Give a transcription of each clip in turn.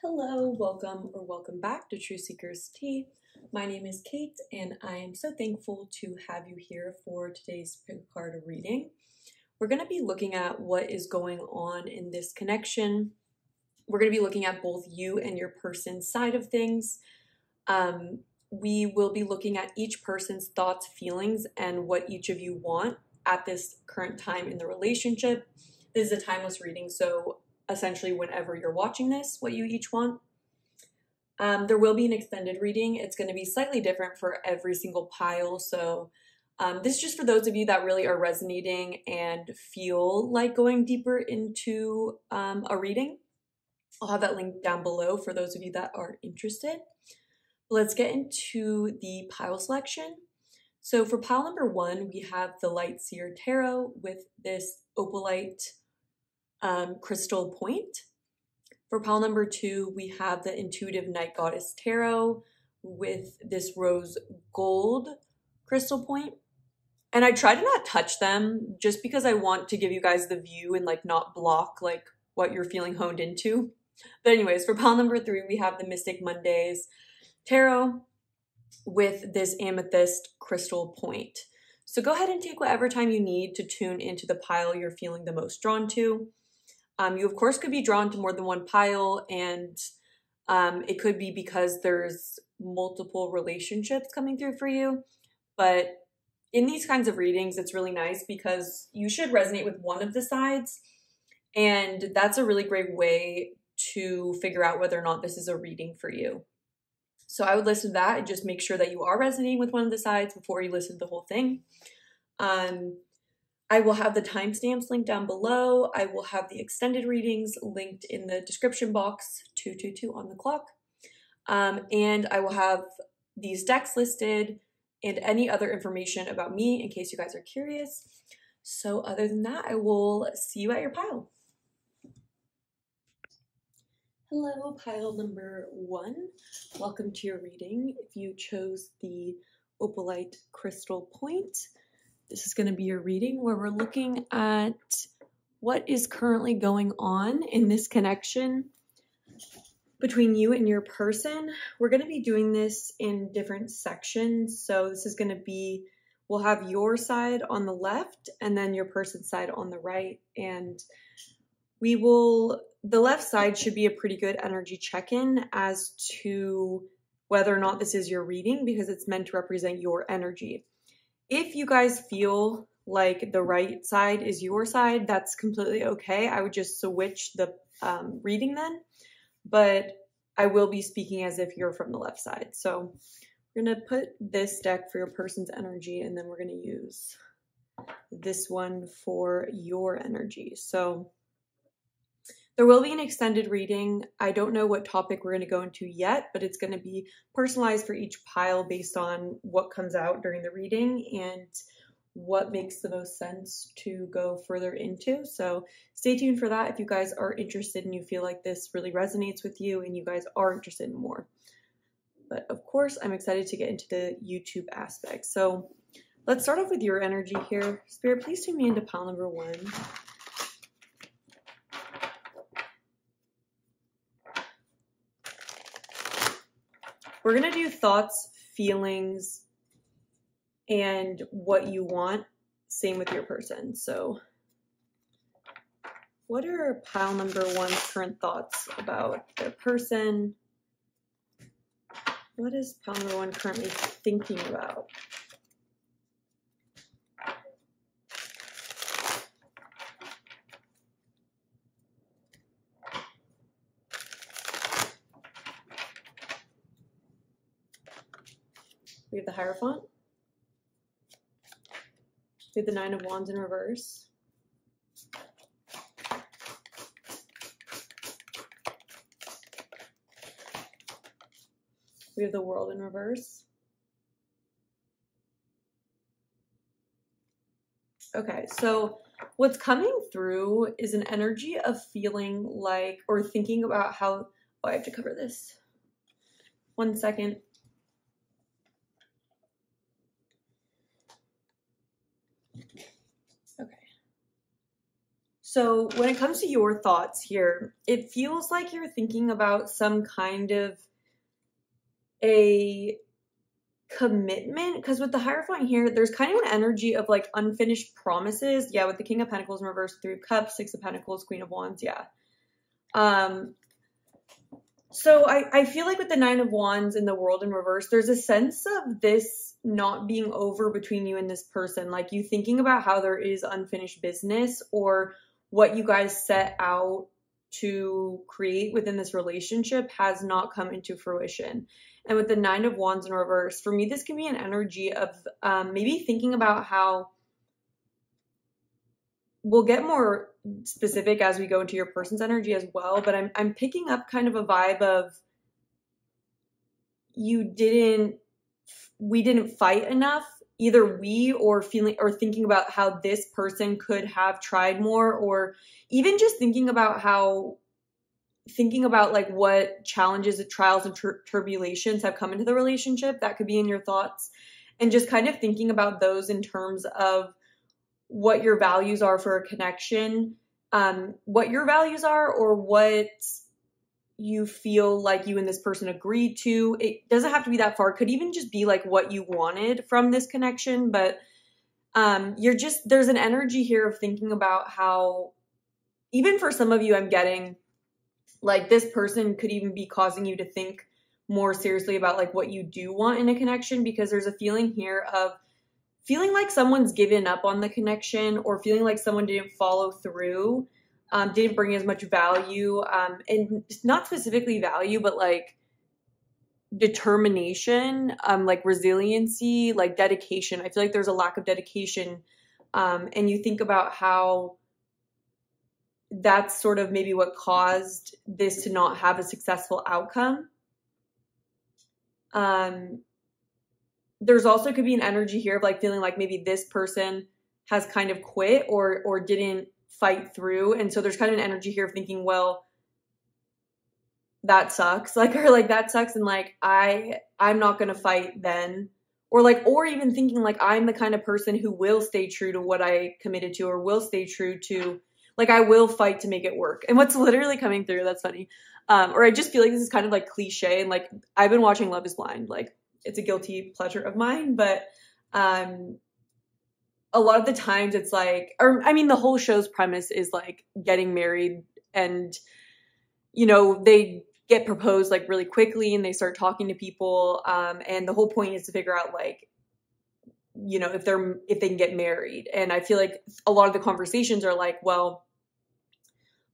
Hello, welcome or welcome back to Truth Seekers Tea. My name is Kate and I am so thankful to have you here for today's card reading. We're going to be looking at what is going on in this connection. We're going to be looking at both you and your person's side of things. Um, we will be looking at each person's thoughts, feelings, and what each of you want at this current time in the relationship. This is a timeless reading, so essentially whenever you're watching this, what you each want. Um, there will be an extended reading. It's going to be slightly different for every single pile. So um, this is just for those of you that really are resonating and feel like going deeper into um, a reading. I'll have that link down below for those of you that are interested. Let's get into the pile selection. So for pile number one, we have the Light Seer Tarot with this opalite um, crystal point. For pile number two, we have the Intuitive Night Goddess Tarot with this rose gold crystal point. And I try to not touch them just because I want to give you guys the view and like not block like what you're feeling honed into. But anyways, for pile number three, we have the Mystic Mondays Tarot with this amethyst crystal point. So go ahead and take whatever time you need to tune into the pile you're feeling the most drawn to. Um, you, of course, could be drawn to more than one pile, and um, it could be because there's multiple relationships coming through for you. But in these kinds of readings, it's really nice because you should resonate with one of the sides. And that's a really great way to figure out whether or not this is a reading for you. So I would listen to that and just make sure that you are resonating with one of the sides before you listen to the whole thing. Um, I will have the timestamps linked down below. I will have the extended readings linked in the description box, 222 on the clock. Um, and I will have these decks listed and any other information about me in case you guys are curious. So other than that, I will see you at your pile. Hello, pile number one. Welcome to your reading. If you chose the Opalite Crystal Point, this is going to be your reading where we're looking at what is currently going on in this connection between you and your person. We're going to be doing this in different sections. So this is going to be, we'll have your side on the left and then your person's side on the right. And we will, the left side should be a pretty good energy check-in as to whether or not this is your reading because it's meant to represent your energy. If you guys feel like the right side is your side, that's completely okay. I would just switch the um, reading then, but I will be speaking as if you're from the left side. So we're going to put this deck for your person's energy, and then we're going to use this one for your energy. So there will be an extended reading. I don't know what topic we're going to go into yet, but it's going to be personalized for each pile based on what comes out during the reading and what makes the most sense to go further into. So stay tuned for that if you guys are interested and you feel like this really resonates with you and you guys are interested in more. But of course, I'm excited to get into the YouTube aspect. So let's start off with your energy here. Spirit, please tune me into pile number one. We're going to do thoughts, feelings, and what you want. Same with your person. So, what are pile number one's current thoughts about their person? What is pile number one currently thinking about? The Hierophant. We have the Nine of Wands in reverse. We have the World in reverse. Okay, so what's coming through is an energy of feeling like, or thinking about how, oh, I have to cover this. One second. So, when it comes to your thoughts here, it feels like you're thinking about some kind of a commitment because with the hierophant here there's kind of an energy of like unfinished promises. Yeah with the king of pentacles in reverse three of cups six of pentacles queen of wands yeah. Um so I, I feel like with the nine of wands in the world in reverse there's a sense of this not being over between you and this person. Like you thinking about how there is unfinished business or what you guys set out to create within this relationship has not come into fruition and with the Nine of Wands in reverse, for me, this can be an energy of um, maybe thinking about how we'll get more specific as we go into your person's energy as well. But I'm I'm picking up kind of a vibe of you didn't we didn't fight enough either we or feeling or thinking about how this person could have tried more or even just thinking about how thinking about like what challenges, and trials, and tur- turbulations have come into the relationship. That could be in your thoughts. And just kind of thinking about those in terms of what your values are for a connection, um, what your values are, or what you feel like you and this person agreed to. It doesn't have to be that far. It could even just be like what you wanted from this connection, but um, you're just, there's an energy here of thinking about how, even for some of you, I'm getting like this person could even be causing you to think more seriously about like what you do want in a connection because there's a feeling here of feeling like someone's given up on the connection or feeling like someone didn't follow through um, didn't bring as much value um, and not specifically value but like determination um, like resiliency like dedication i feel like there's a lack of dedication um, and you think about how that's sort of maybe what caused this to not have a successful outcome. Um, there's also could be an energy here of like feeling like maybe this person has kind of quit or or didn't fight through, and so there's kind of an energy here of thinking, well, that sucks, like or like that sucks, and like I I'm not gonna fight then. Or like, or even thinking like I'm the kind of person who will stay true to what I committed to, or will stay true to like I will fight to make it work. And what's literally coming through, that's funny. Um, or I just feel like this is kind of like cliche and like I've been watching Love is Blind. Like it's a guilty pleasure of mine, but um a lot of the times it's like or I mean the whole show's premise is like getting married and you know, they get proposed like really quickly and they start talking to people um and the whole point is to figure out like you know if they're if they can get married. And i feel like a lot of the conversations are like well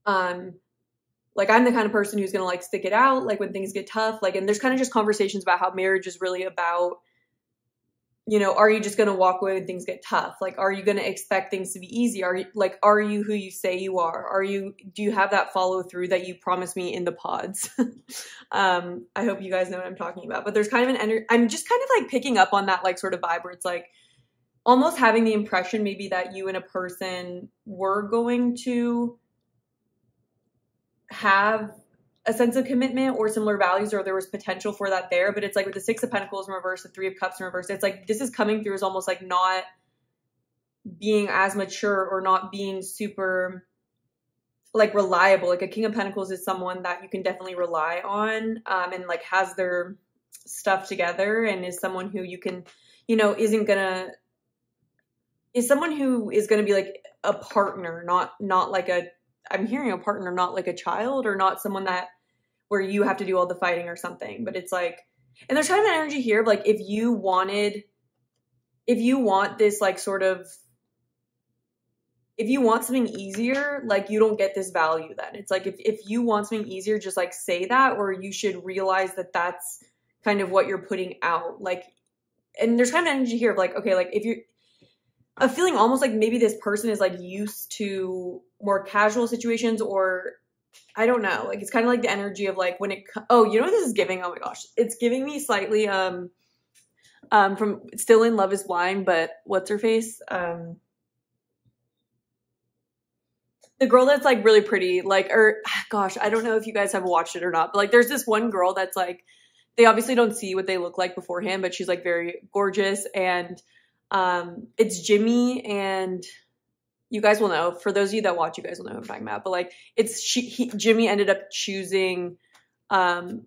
um like i'm the kind of person who's gonna like stick it out like when things get tough like and there's kind of just conversations about how marriage is really about you know are you just gonna walk away when things get tough? Like are you gonna expect things to be easy? Are you like are you who you say you are? Are you do you have that follow through that you promised me in the pods? Um i hope you guys know what i'm talking about but there's kind of an energy i'm just kind of like picking up on that like sort of vibe where it's like almost having the impression maybe that you and a person were going to have a sense of commitment or similar values or there was potential for that there but it's like with the six of pentacles in reverse the three of cups in reverse it's like this is coming through as almost like not being as mature or not being super like reliable. Like a king of pentacles is someone that you can definitely rely on um, and like has their stuff together and is someone who you can you know isn't gonna is someone who is gonna be like a partner not not like a I'm hearing a partner, not like a child or not someone that where you have to do all the fighting or something. But it's like, and there's kind of an energy here of like if you wanted, if you want this like sort of, if you want something easier, like you don't get this value then. It's like if, if you want something easier, just like say that, or you should realize that that's kind of what you're putting out. Like, and there's kind of an energy here of like, okay, like if you're, a feeling almost like maybe this person is like used to more casual situations or I don't know. Like it's kind of like the energy of like when it oh, you know what this is giving? Oh my gosh. It's giving me slightly um um from still in love is blind, but what's her face? Um the girl that's like really pretty, like or gosh, I don't know if you guys have watched it or not, but like there's this one girl that's like they obviously don't see what they look like beforehand, but she's like very gorgeous and um, it's Jimmy and you guys will know. For those of you that watch, you guys will know I'm talking about. But like, it's she, he, Jimmy ended up choosing. Um,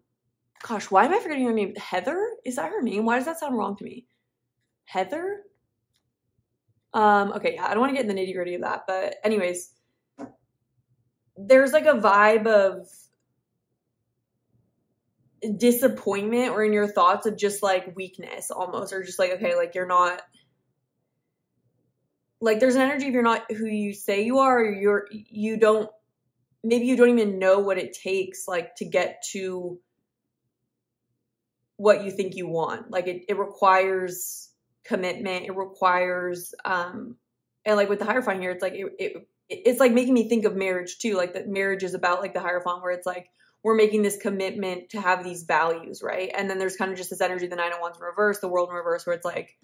gosh, why am I forgetting her name? Heather is that her name? Why does that sound wrong to me? Heather. Um. Okay. Yeah. I don't want to get in the nitty gritty of that, but anyways, there's like a vibe of disappointment or in your thoughts of just like weakness almost or just like okay like you're not like there's an energy if you're not who you say you are you're you don't maybe you don't even know what it takes like to get to what you think you want. Like it, it requires commitment it requires um and like with the hierophant here it's like it, it it's like making me think of marriage too like that marriage is about like the hierophant where it's like we're making this commitment to have these values right? And then there's kind of just this energy the nine of wands in reverse the world in reverse where it's like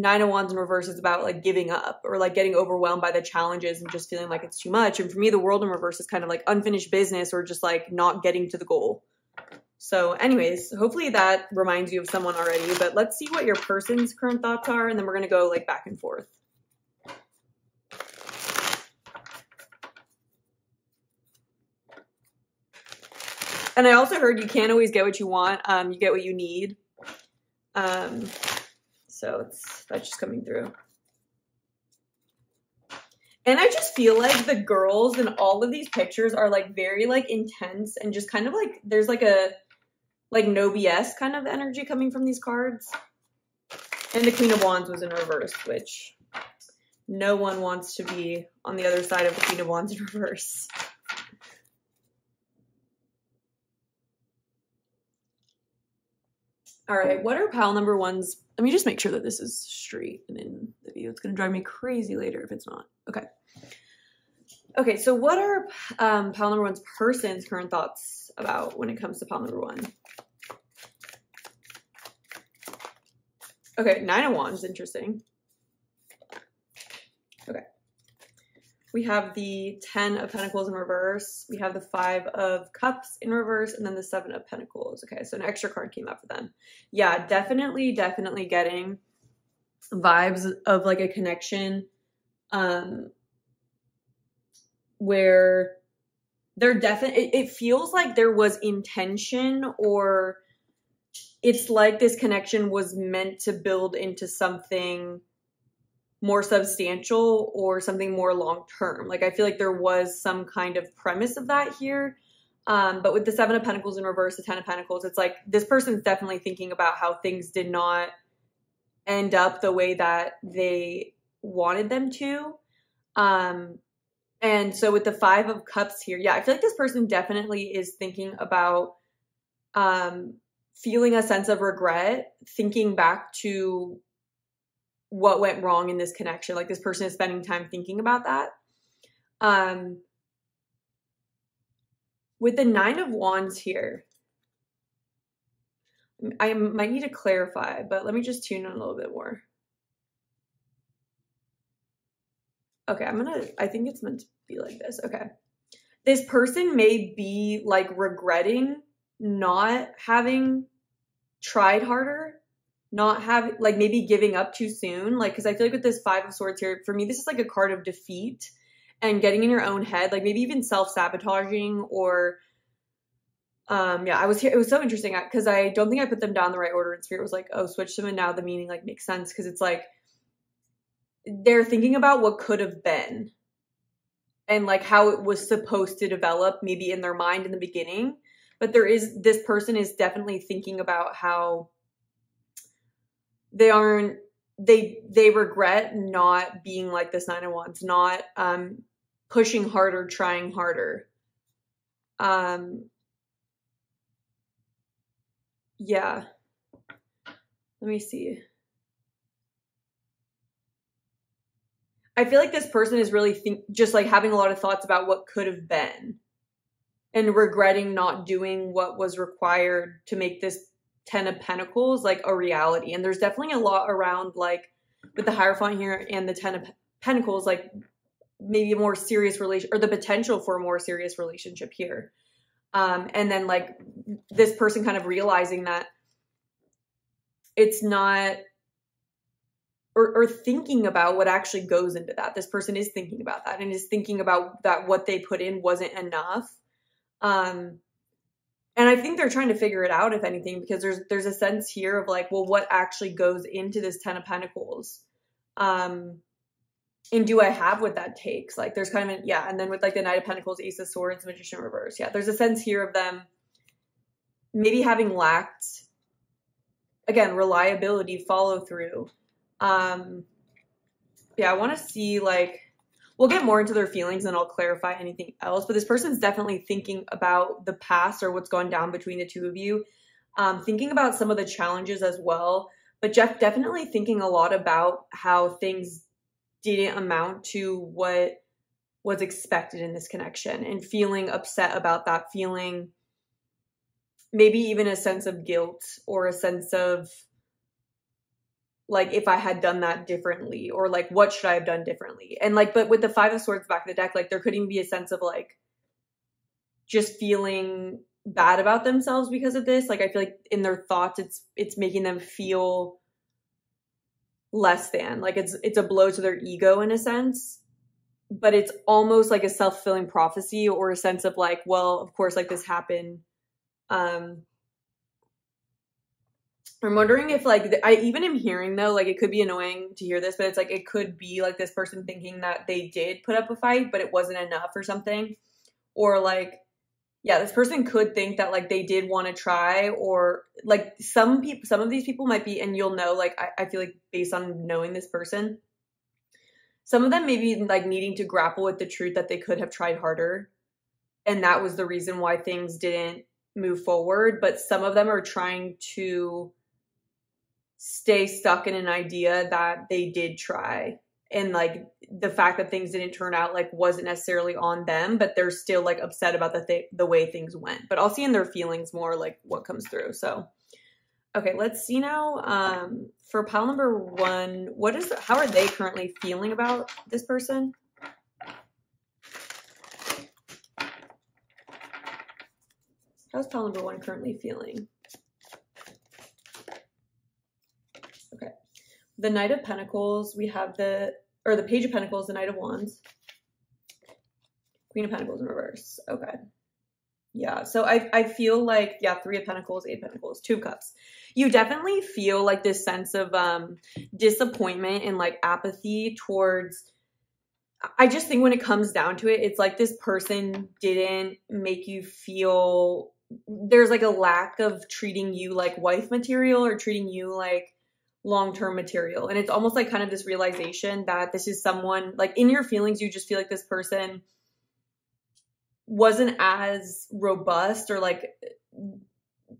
nine of wands in reverse is about like giving up or like getting overwhelmed by the challenges and just feeling like it's too much. And for me the world in reverse is kind of like unfinished business or just like not getting to the goal. So anyways hopefully that reminds you of someone already but let's see what your person's current thoughts are and then we're going to go like back and forth. And i also heard you can't always get what you want um you get what you need. Um so it's that's just coming through. And I just feel like the girls in all of these pictures are like very like intense and just kind of like there's like a like no BS kind of energy coming from these cards. And the Queen of Wands was in reverse, which no one wants to be on the other side of the Queen of Wands in reverse. All right, what are pile number one's let me just make sure that this is straight and in the view. It's to drive me crazy later if it's not. Okay. Okay, so what are um, pile number one's person's current thoughts about when it comes to pile number one? Okay, nine of wands, interesting. Okay. We have the 10 of pentacles in reverse. We have the five of cups in reverse and then the seven of pentacles. Okay, so an extra card came out for them. Yeah, definitely, definitely getting vibes of like a connection um where there definitely it, it feels like there was intention or it's like this connection was meant to build into something more substantial or something more long term. Like I feel like there was some kind of premise of that here. Um, but with the Seven of Pentacles in reverse, the Ten of Pentacles, it's like this person's definitely thinking about how things did not end up the way that they wanted them to. Um, and so with the Five of Cups here, yeah, I feel like this person definitely is thinking about um, feeling a sense of regret, thinking back to what went wrong in this connection. Like this person is spending time thinking about that. Um, with the Nine of Wands here, I might need to clarify, but let me just tune in a little bit more. Okay, I'm gonna, I think it's meant to be like this. Okay. This person may be like regretting not having tried harder not have like maybe giving up too soon like because i feel like with this five of swords here for me this is like a card of defeat and getting in your own head like maybe even self-sabotaging or um yeah i was here it was so interesting because i don't think i put them down the right order and spirit was like oh switch them and now the meaning like makes sense because it's like they're thinking about what could have been and like how it was supposed to develop maybe in their mind in the beginning but there is this person is definitely thinking about how they aren't they they regret not being like this nine of wands not um pushing harder trying harder. Um yeah. Let me see. I feel like this person is really think just like having a lot of thoughts about what could have been and regretting not doing what was required to make this Ten of Pentacles like a reality. And there's definitely a lot around like with the Hierophant here and the Ten of Pentacles, like maybe a more serious relation or the potential for a more serious relationship here. Um, and then like this person kind of realizing that it's not or, or thinking about what actually goes into that. This person is thinking about that and is thinking about that what they put in wasn't enough. Um, and I think they're trying to figure it out, if anything, because there's there's a sense here of like, well, what actually goes into this Ten of Pentacles, um, and do I have what that takes? Like, there's kind of a, yeah, and then with like the Knight of Pentacles, Ace of Swords, Magician Reverse, yeah, there's a sense here of them maybe having lacked again reliability, follow through. Um, yeah, I want to see like we'll get more into their feelings and I'll clarify anything else. But this person's definitely thinking about the past or what's gone down between the two of you, um, thinking about some of the challenges as well. But Jeff definitely thinking a lot about how things didn't amount to what was expected in this connection and feeling upset about that, feeling maybe even a sense of guilt or a sense of like if I had done that differently or like what should I have done differently. And like but with the 5 of swords back of the deck like there could even be a sense of like just feeling bad about themselves because of this. Like I feel like in their thoughts it's it's making them feel less than. Like it's it's a blow to their ego in a sense. But it's almost like a self-fulfilling prophecy or a sense of like, well, of course like this happened um I'm wondering if like I even am hearing though like it could be annoying to hear this, but it's like it could be like this person thinking that they did put up a fight, but it wasn't enough or something, or like yeah, this person could think that like they did want to try, or like some people, some of these people might be, and you'll know like I, I feel like based on knowing this person, some of them maybe like needing to grapple with the truth that they could have tried harder, and that was the reason why things didn't move forward. But some of them are trying to stay stuck in an idea that they did try. And like the fact that things didn't turn out like wasn't necessarily on them but they're still like upset about the th- the way things went. But i'll see in their feelings more like what comes through so. Okay let's see now um for pile number one what is how are they currently feeling about this person? How's pile number one currently feeling the Knight of Pentacles, we have the, or the Page of Pentacles, the Knight of Wands, Queen of Pentacles in reverse. Okay. Yeah, so I, I feel like, yeah, Three of Pentacles, Eight of Pentacles, Two of Cups. You definitely feel like this sense of um, disappointment and like apathy towards, I just think when it comes down to it, it's like this person didn't make you feel, there's like a lack of treating you like wife material or treating you like long term material. And it's almost like kind of this realization that this is someone, like in your feelings, you just feel like this person wasn't as robust or like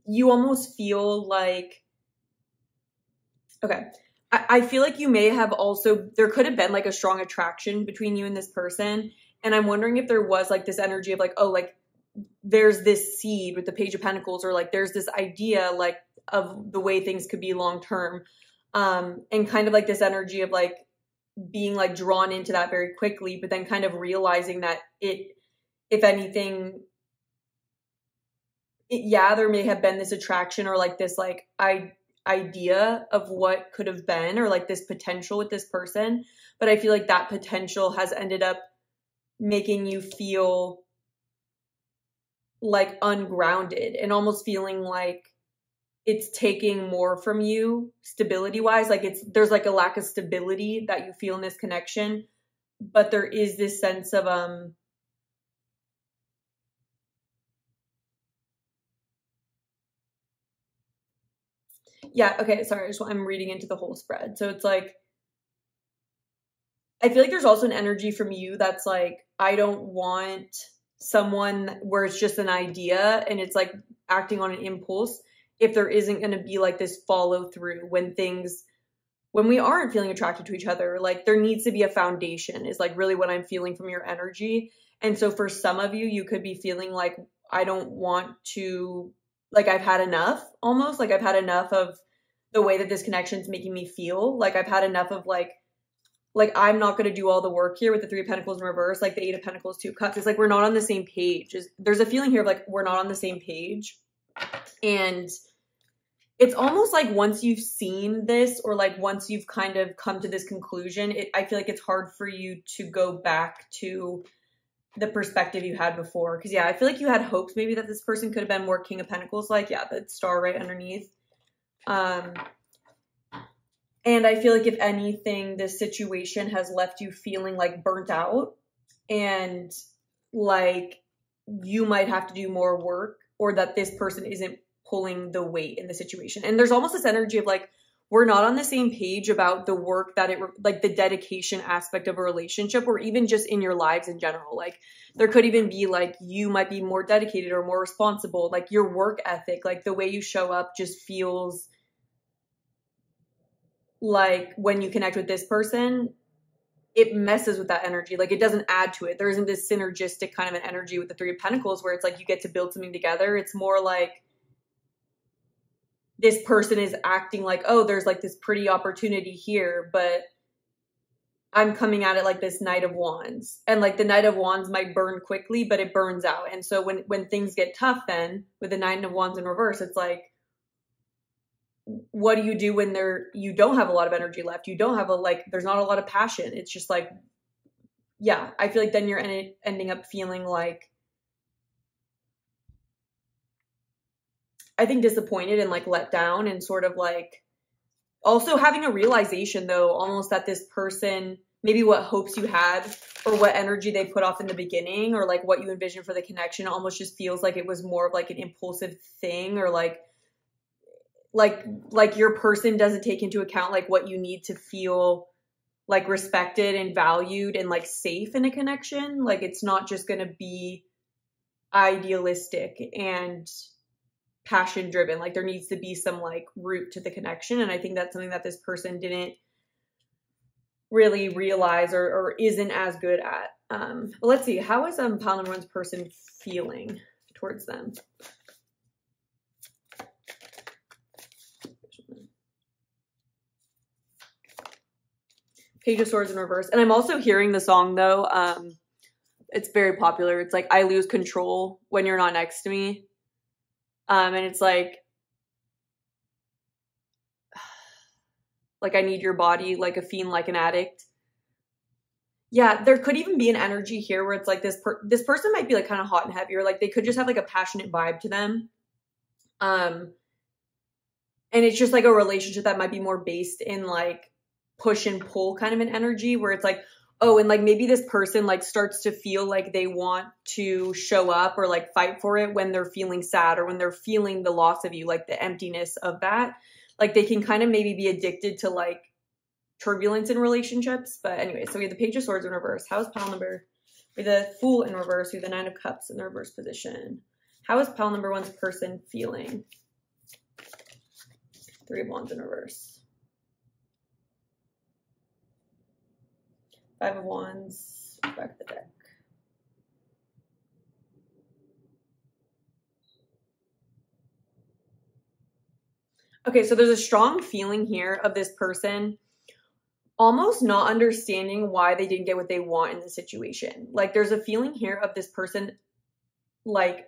you almost feel like, okay. I, I feel like you may have also, there could have been like a strong attraction between you and this person. And I'm wondering if there was like this energy of like, oh, like there's this seed with the page of pentacles or like there's this idea like of the way things could be long term um, and kind of like this energy of like being like drawn into that very quickly, but then kind of realizing that it, if anything, it, yeah, there may have been this attraction or like this like I idea of what could have been or like this potential with this person, but I feel like that potential has ended up making you feel like ungrounded and almost feeling like it's taking more from you stability wise like it's there's like a lack of stability that you feel in this connection but there is this sense of um yeah okay sorry i'm reading into the whole spread. So it's like i feel like there's also an energy from you that's like i don't want someone where it's just an idea and it's like acting on an impulse if there isn't going to be like this follow through when things when we aren't feeling attracted to each other like there needs to be a foundation is like really what i'm feeling from your energy. And so for some of you you could be feeling like i don't want to like i've had enough almost like i've had enough of the way that this connection is making me feel like i've had enough of like like i'm not going to do all the work here with the three of pentacles in reverse like the eight of pentacles two cups. It's like we're not on the same page. There's a feeling here of like we're not on the same page. And it's almost like once you've seen this or like once you've kind of come to this conclusion, it, I feel like it's hard for you to go back to the perspective you had before. Because yeah, I feel like you had hopes maybe that this person could have been more King of Pentacles, like yeah, the star right underneath. Um, and I feel like if anything, this situation has left you feeling like burnt out and like you might have to do more work or that this person isn't pulling the weight in the situation. And there's almost this energy of like, we're not on the same page about the work that it like the dedication aspect of a relationship or even just in your lives in general. Like there could even be like you might be more dedicated or more responsible. Like your work ethic like the way you show up just feels like when you connect with this person it messes with that energy. Like it doesn't add to it. There isn't this synergistic kind of an energy with the three of pentacles where it's like you get to build something together. It's more like this person is acting like, oh, there's like this pretty opportunity here, but I'm coming at it like this Knight of Wands. And like the Knight of Wands might burn quickly, but it burns out. And so when when things get tough then with the Nine of Wands in reverse, it's like what do you do when there you don't have a lot of energy left? You don't have a like there's not a lot of passion. It's just like yeah, I feel like then you're en- ending up feeling like I think disappointed and like let down and sort of like also having a realization though almost that this person maybe what hopes you had or what energy they put off in the beginning or like what you envisioned for the connection almost just feels like it was more of like an impulsive thing or like like like your person doesn't take into account like what you need to feel like respected and valued and like safe in a connection. Like it's not just going to be idealistic and passion driven like there needs to be some like root to the connection and i think that's something that this person didn't really realize or, or isn't as good at. Um let's see how is um pile number one's person feeling towards them? Page of swords in reverse. And i'm also hearing the song though um it's very popular. It's like i lose control when you're not next to me um, and it's like, like I need your body like a fiend, like an addict. Yeah, there could even be an energy here where it's like this per- this person might be like kind of hot and heavy, or like they could just have like a passionate vibe to them. Um, and it's just like a relationship that might be more based in like push and pull kind of an energy where it's like oh and like maybe this person like starts to feel like they want to show up or like fight for it when they're feeling sad or when they're feeling the loss of you like the emptiness of that. Like they can kind of maybe be addicted to like turbulence in relationships but anyway so we have the page of swords in reverse. How's pile number we have the fool in reverse we have the nine of cups in the reverse position? How is pile number one's person feeling? Three of wands in reverse Five of Wands, back of the deck. Okay, so there's a strong feeling here of this person almost not understanding why they didn't get what they want in the situation. Like there's a feeling here of this person like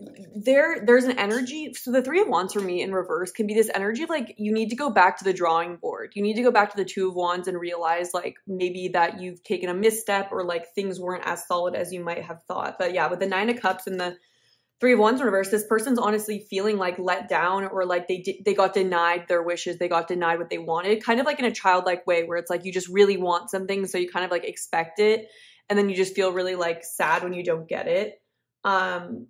there there's an energy so the three of wands for me in reverse can be this energy of like you need to go back to the drawing board. You need to go back to the two of wands and realize like maybe that you've taken a misstep or like things weren't as solid as you might have thought. But yeah with the nine of cups and the three of wands in reverse this person's honestly feeling like let down or like they they got denied their wishes. They got denied what they wanted kind of like in a childlike way where it's like you just really want something so you kind of like expect it. And then you just feel really like sad when you don't get it. Um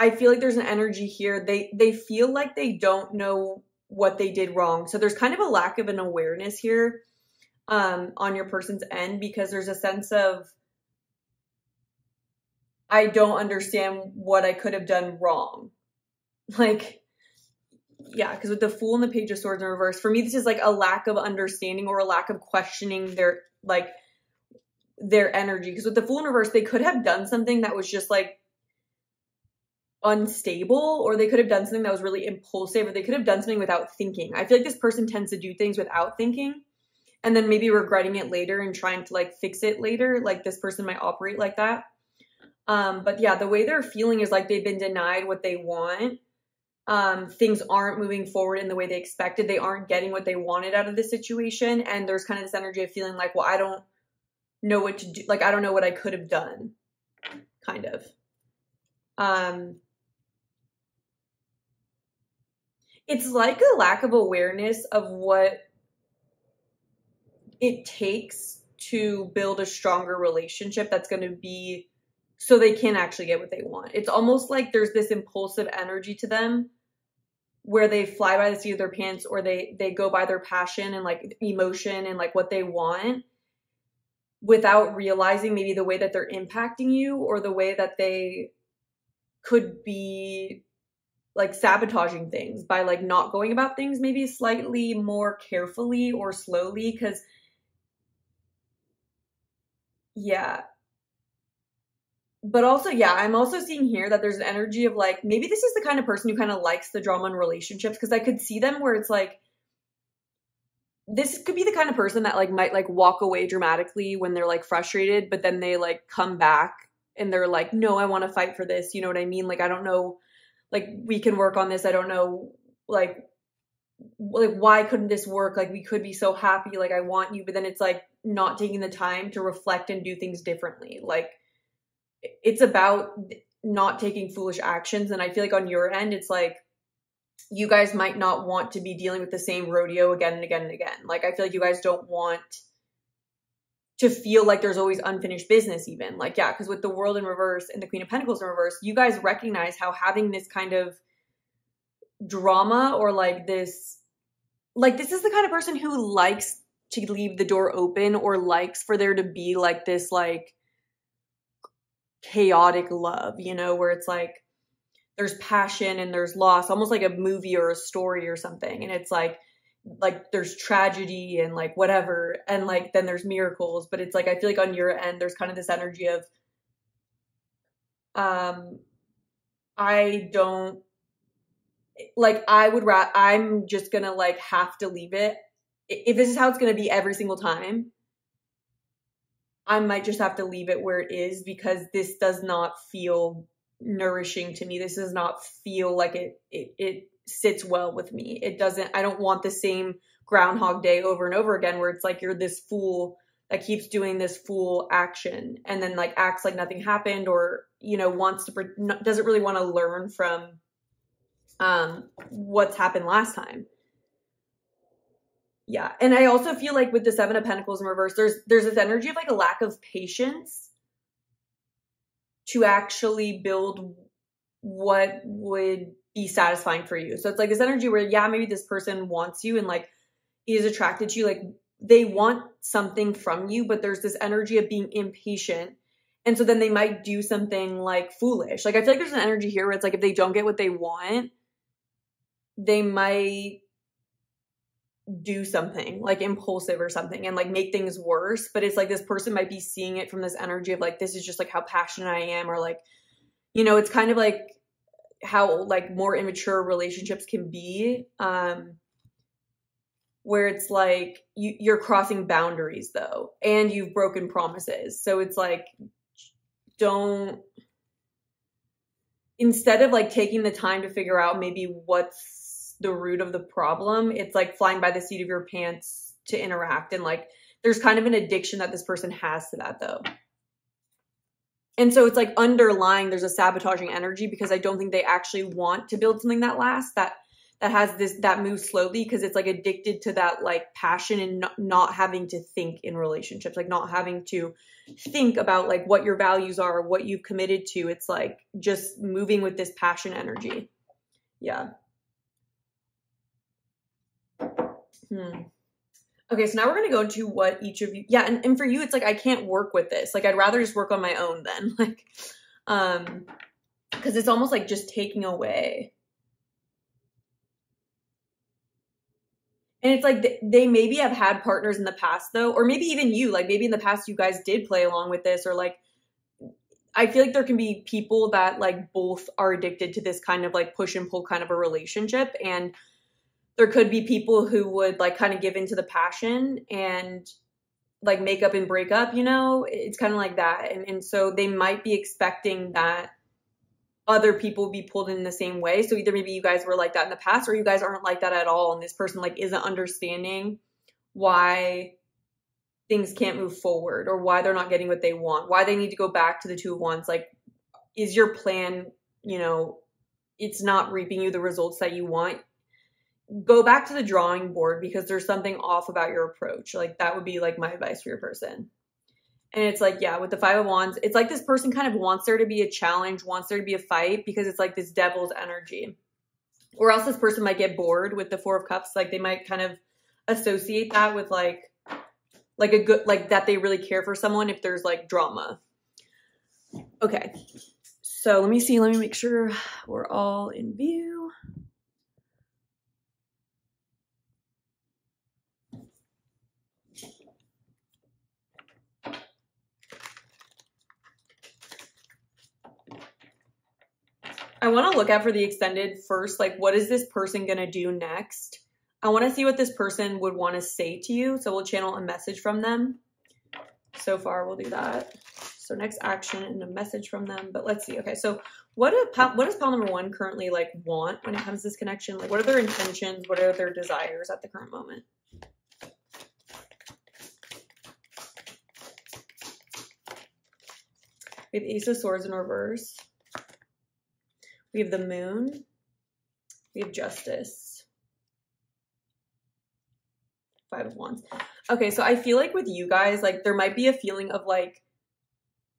I feel like there's an energy here. They they feel like they don't know what they did wrong. So there's kind of a lack of an awareness here um, on your person's end because there's a sense of I don't understand what I could have done wrong. Like, yeah, because with the Fool and the Page of Swords in reverse, for me, this is like a lack of understanding or a lack of questioning their like their energy. Because with the Fool in reverse, they could have done something that was just like unstable or they could have done something that was really impulsive or they could have done something without thinking. I feel like this person tends to do things without thinking and then maybe regretting it later and trying to like fix it later. Like this person might operate like that. Um, but yeah, the way they're feeling is like they've been denied what they want. um, things aren't moving forward in the way they expected. They aren't getting what they wanted out of the situation. And there's kind of this energy of feeling like, well, I don't know what to do. Like, I don't know what I could have done, kind of. Um, it's like a lack of awareness of what it takes to build a stronger relationship that's going to be so they can actually get what they want. It's almost like there's this impulsive energy to them where they fly by the seat of their pants or they they go by their passion and like emotion and like what they want without realizing maybe the way that they're impacting you or the way that they could be like sabotaging things by like not going about things maybe slightly more carefully or slowly cuz yeah. But also yeah i'm also seeing here that there's an energy of like maybe this is the kind of person who kind of likes the drama in relationships because i could see them where it's like this could be the kind of person that like might like walk away dramatically when they're like frustrated but then they like come back and they're like no i want to fight for this you know what i mean? Like i don't know like we can work on this. I don't know like like why couldn't this work? Like we could be so happy like i want you but then it's like not taking the time to reflect and do things differently. Like it's about not taking foolish actions and i feel like on your end it's like you guys might not want to be dealing with the same rodeo again and again and again. Like i feel like you guys don't want to feel like there's always unfinished business even like yeah because with the world in reverse and the queen of pentacles in reverse you guys recognize how having this kind of drama or like this like this is the kind of person who likes to leave the door open or likes for there to be like this like chaotic love, you know, where it's like there's passion and there's loss, almost like a movie or a story or something. And it's like like there's tragedy and like whatever and like then there's miracles, but it's like I feel like on your end there's kind of this energy of um I don't like I would ra- I'm just to like have to leave it. If this is how it's to be every single time I might just have to leave it where it is because this does not feel nourishing to me. This does not feel like it it, it sits well with me. It doesn't I don't want the same groundhog day over and over again where it's like you're this fool that keeps doing this fool action and then like acts like nothing happened or you know wants to doesn't really want to learn from um what's happened last time yeah and i also feel like with the seven of pentacles in reverse there's there's this energy of like a lack of patience to actually build what would be satisfying for you. So it's like this energy where yeah maybe this person wants you and like is attracted to you like they want something from you but there's this energy of being impatient. And so then they might do something like foolish. Like i feel like there's an energy here where it's like if they don't get what they want they might do something like impulsive or something and like make things worse but it's like this person might be seeing it from this energy of like this is just like how passionate i am or like you know it's kind of like how like more immature relationships can be um where it's like you, you're crossing boundaries though and you've broken promises. So it's like don't instead of like taking the time to figure out maybe what's the root of the problem. It's like flying by the seat of your pants to interact. And like, there's kind of an addiction that this person has to that though. And so it's like underlying there's a sabotaging energy because I don't think they actually want to build something that lasts that that has this that moves slowly because it's like addicted to that like passion and not, not having to think in relationships like not having to think about like what your values are what you've committed to it's like just moving with this passion energy yeah Hmm. Okay, so now we're gonna go into what each of you yeah, and, and for you it's like I can't work with this. Like I'd rather just work on my own then. Like um because it's almost like just taking away. And it's like they maybe have had partners in the past though, or maybe even you, like maybe in the past you guys did play along with this, or like I feel like there can be people that like both are addicted to this kind of like push and pull kind of a relationship. And there could be people who would like kind of give into the passion and like make up and break up, you know? It's kind of like that. And, and so they might be expecting that other people be pulled in the same way. So either maybe you guys were like that in the past or you guys aren't like that at all and this person like isn't understanding why things can't move forward or why they're not getting what they want, why they need to go back to the two of wands. Like, is your plan, you know, it's not reaping you the results that you want? Go back to the drawing board because there's something off about your approach. Like, that would be like my advice for your person. And it's like, yeah, with the Five of Wands, it's like this person kind of wants there to be a challenge, wants there to be a fight because it's like this devil's energy. Or else this person might get bored with the Four of Cups. Like, they might kind of associate that with like, like a good like that they really care for someone if there's like drama. Okay. So let me see, let me make sure we're all in view. I want to look at for the extended first, like what is this person going to do next? I want to see what this person would want to say to you. So we'll channel a message from them. So far, we'll do that. So next action and a message from them. But let's see. Okay, so what, do, what does pile number one currently like want when it comes to this connection? Like what are their intentions? What are their desires at the current moment? We have Ace of Swords in reverse. We have the Moon. We have Justice. Five of Wands. Okay, so I feel like with you guys, like there might be a feeling of like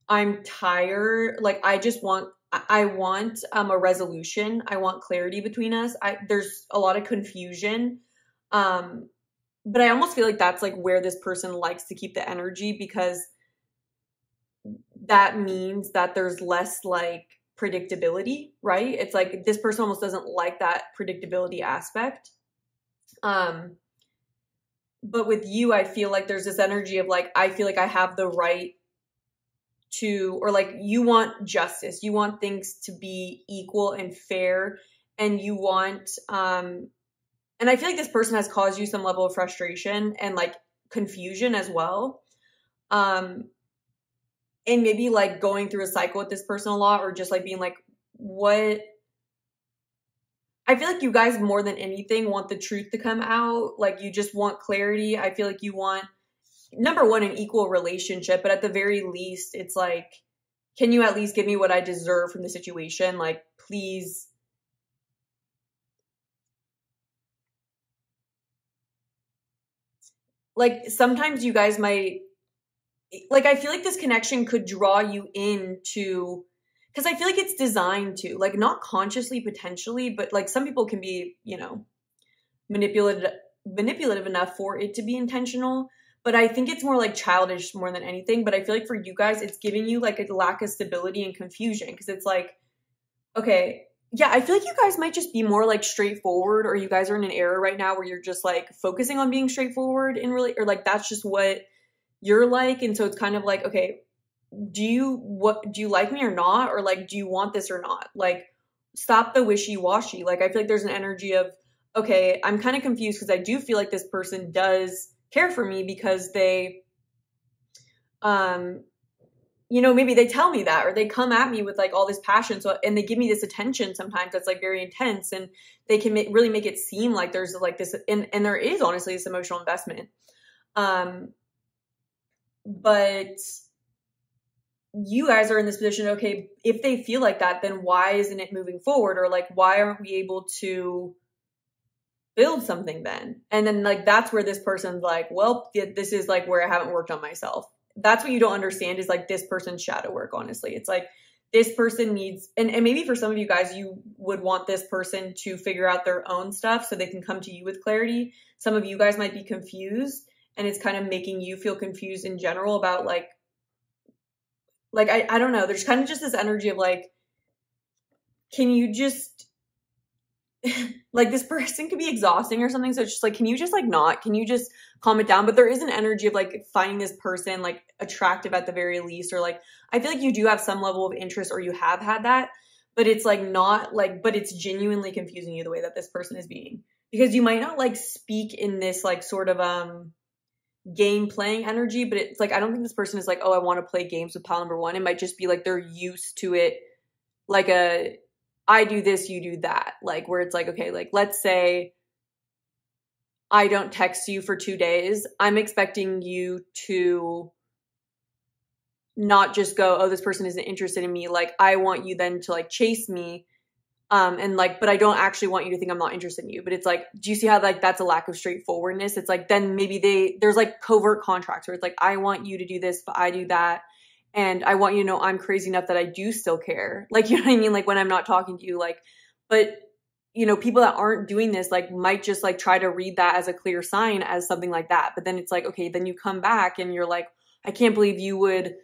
I'm tired. Like I just want I want um a resolution. I want clarity between us. I there's a lot of confusion. Um but I almost feel like that's like where this person likes to keep the energy because that means that there's less like predictability, right? It's like this person almost doesn't like that predictability aspect. Um but with you i feel like there's this energy of like i feel like i have the right to or like you want justice you want things to be equal and fair and you want um and i feel like this person has caused you some level of frustration and like confusion as well um and maybe like going through a cycle with this person a lot or just like being like what I feel like you guys more than anything want the truth to come out. Like you just want clarity. I feel like you want number one an equal relationship, but at the very least it's like can you at least give me what I deserve from the situation? Like please like sometimes you guys might like I feel like this connection could draw you into because I feel like it's designed to, like, not consciously potentially, but like some people can be, you know, manipulative manipulative enough for it to be intentional. But I think it's more like childish more than anything. But I feel like for you guys, it's giving you like a lack of stability and confusion because it's like, okay, yeah, I feel like you guys might just be more like straightforward, or you guys are in an era right now where you're just like focusing on being straightforward and really, or like that's just what you're like. And so it's kind of like, okay, do you what do you like me or not? Or like do you want this or not? Like stop the wishy-washy. Like i feel like there's an energy of okay i'm kind of confused because i do feel like this person does care for me because they um you know maybe they tell me that or they come at me with like all this passion. So and they give me this attention sometimes that's like very intense and they can make, really make it seem like there's like this and and there is honestly this emotional investment. Um but you guys are in this position okay if they feel like that then why isn't it moving forward? Or like why aren't we able to build something then? And then like that's where this person's like well this is like where i haven't worked on myself. That's what you don't understand is like this person's shadow work honestly. It's like this person needs and, and maybe for some of you guys you would want this person to figure out their own stuff so they can come to you with clarity. Some of you guys might be confused and it's kind of making you feel confused in general about like like I, I don't know there's kind of just this energy of like can you just like this person could be exhausting or something so it's just like can you just like not can you just calm it down? But there is an energy of like finding this person like attractive at the very least or like i feel like you do have some level of interest or you have had that but it's like not like but it's genuinely confusing you the way that this person is being because you might not like speak in this like sort of um game playing energy, but it's like I don't think this person is like, oh, I want to play games with pile number one. It might just be like they're used to it like a I do this, you do that. Like where it's like, okay, like let's say I don't text you for two days. I'm expecting you to not just go, oh, this person isn't interested in me. Like I want you then to like chase me. Um, and like, but I don't actually want you to think I'm not interested in you. But it's like, do you see how like that's a lack of straightforwardness? It's like then maybe they there's like covert contracts where it's like I want you to do this, but I do that and I want you to know I'm crazy enough that I do still care. Like, you know what I mean? Like when I'm not talking to you, like, but you know, people that aren't doing this, like, might just like try to read that as a clear sign as something like that. But then it's like, okay, then you come back and you're like, I can't believe you would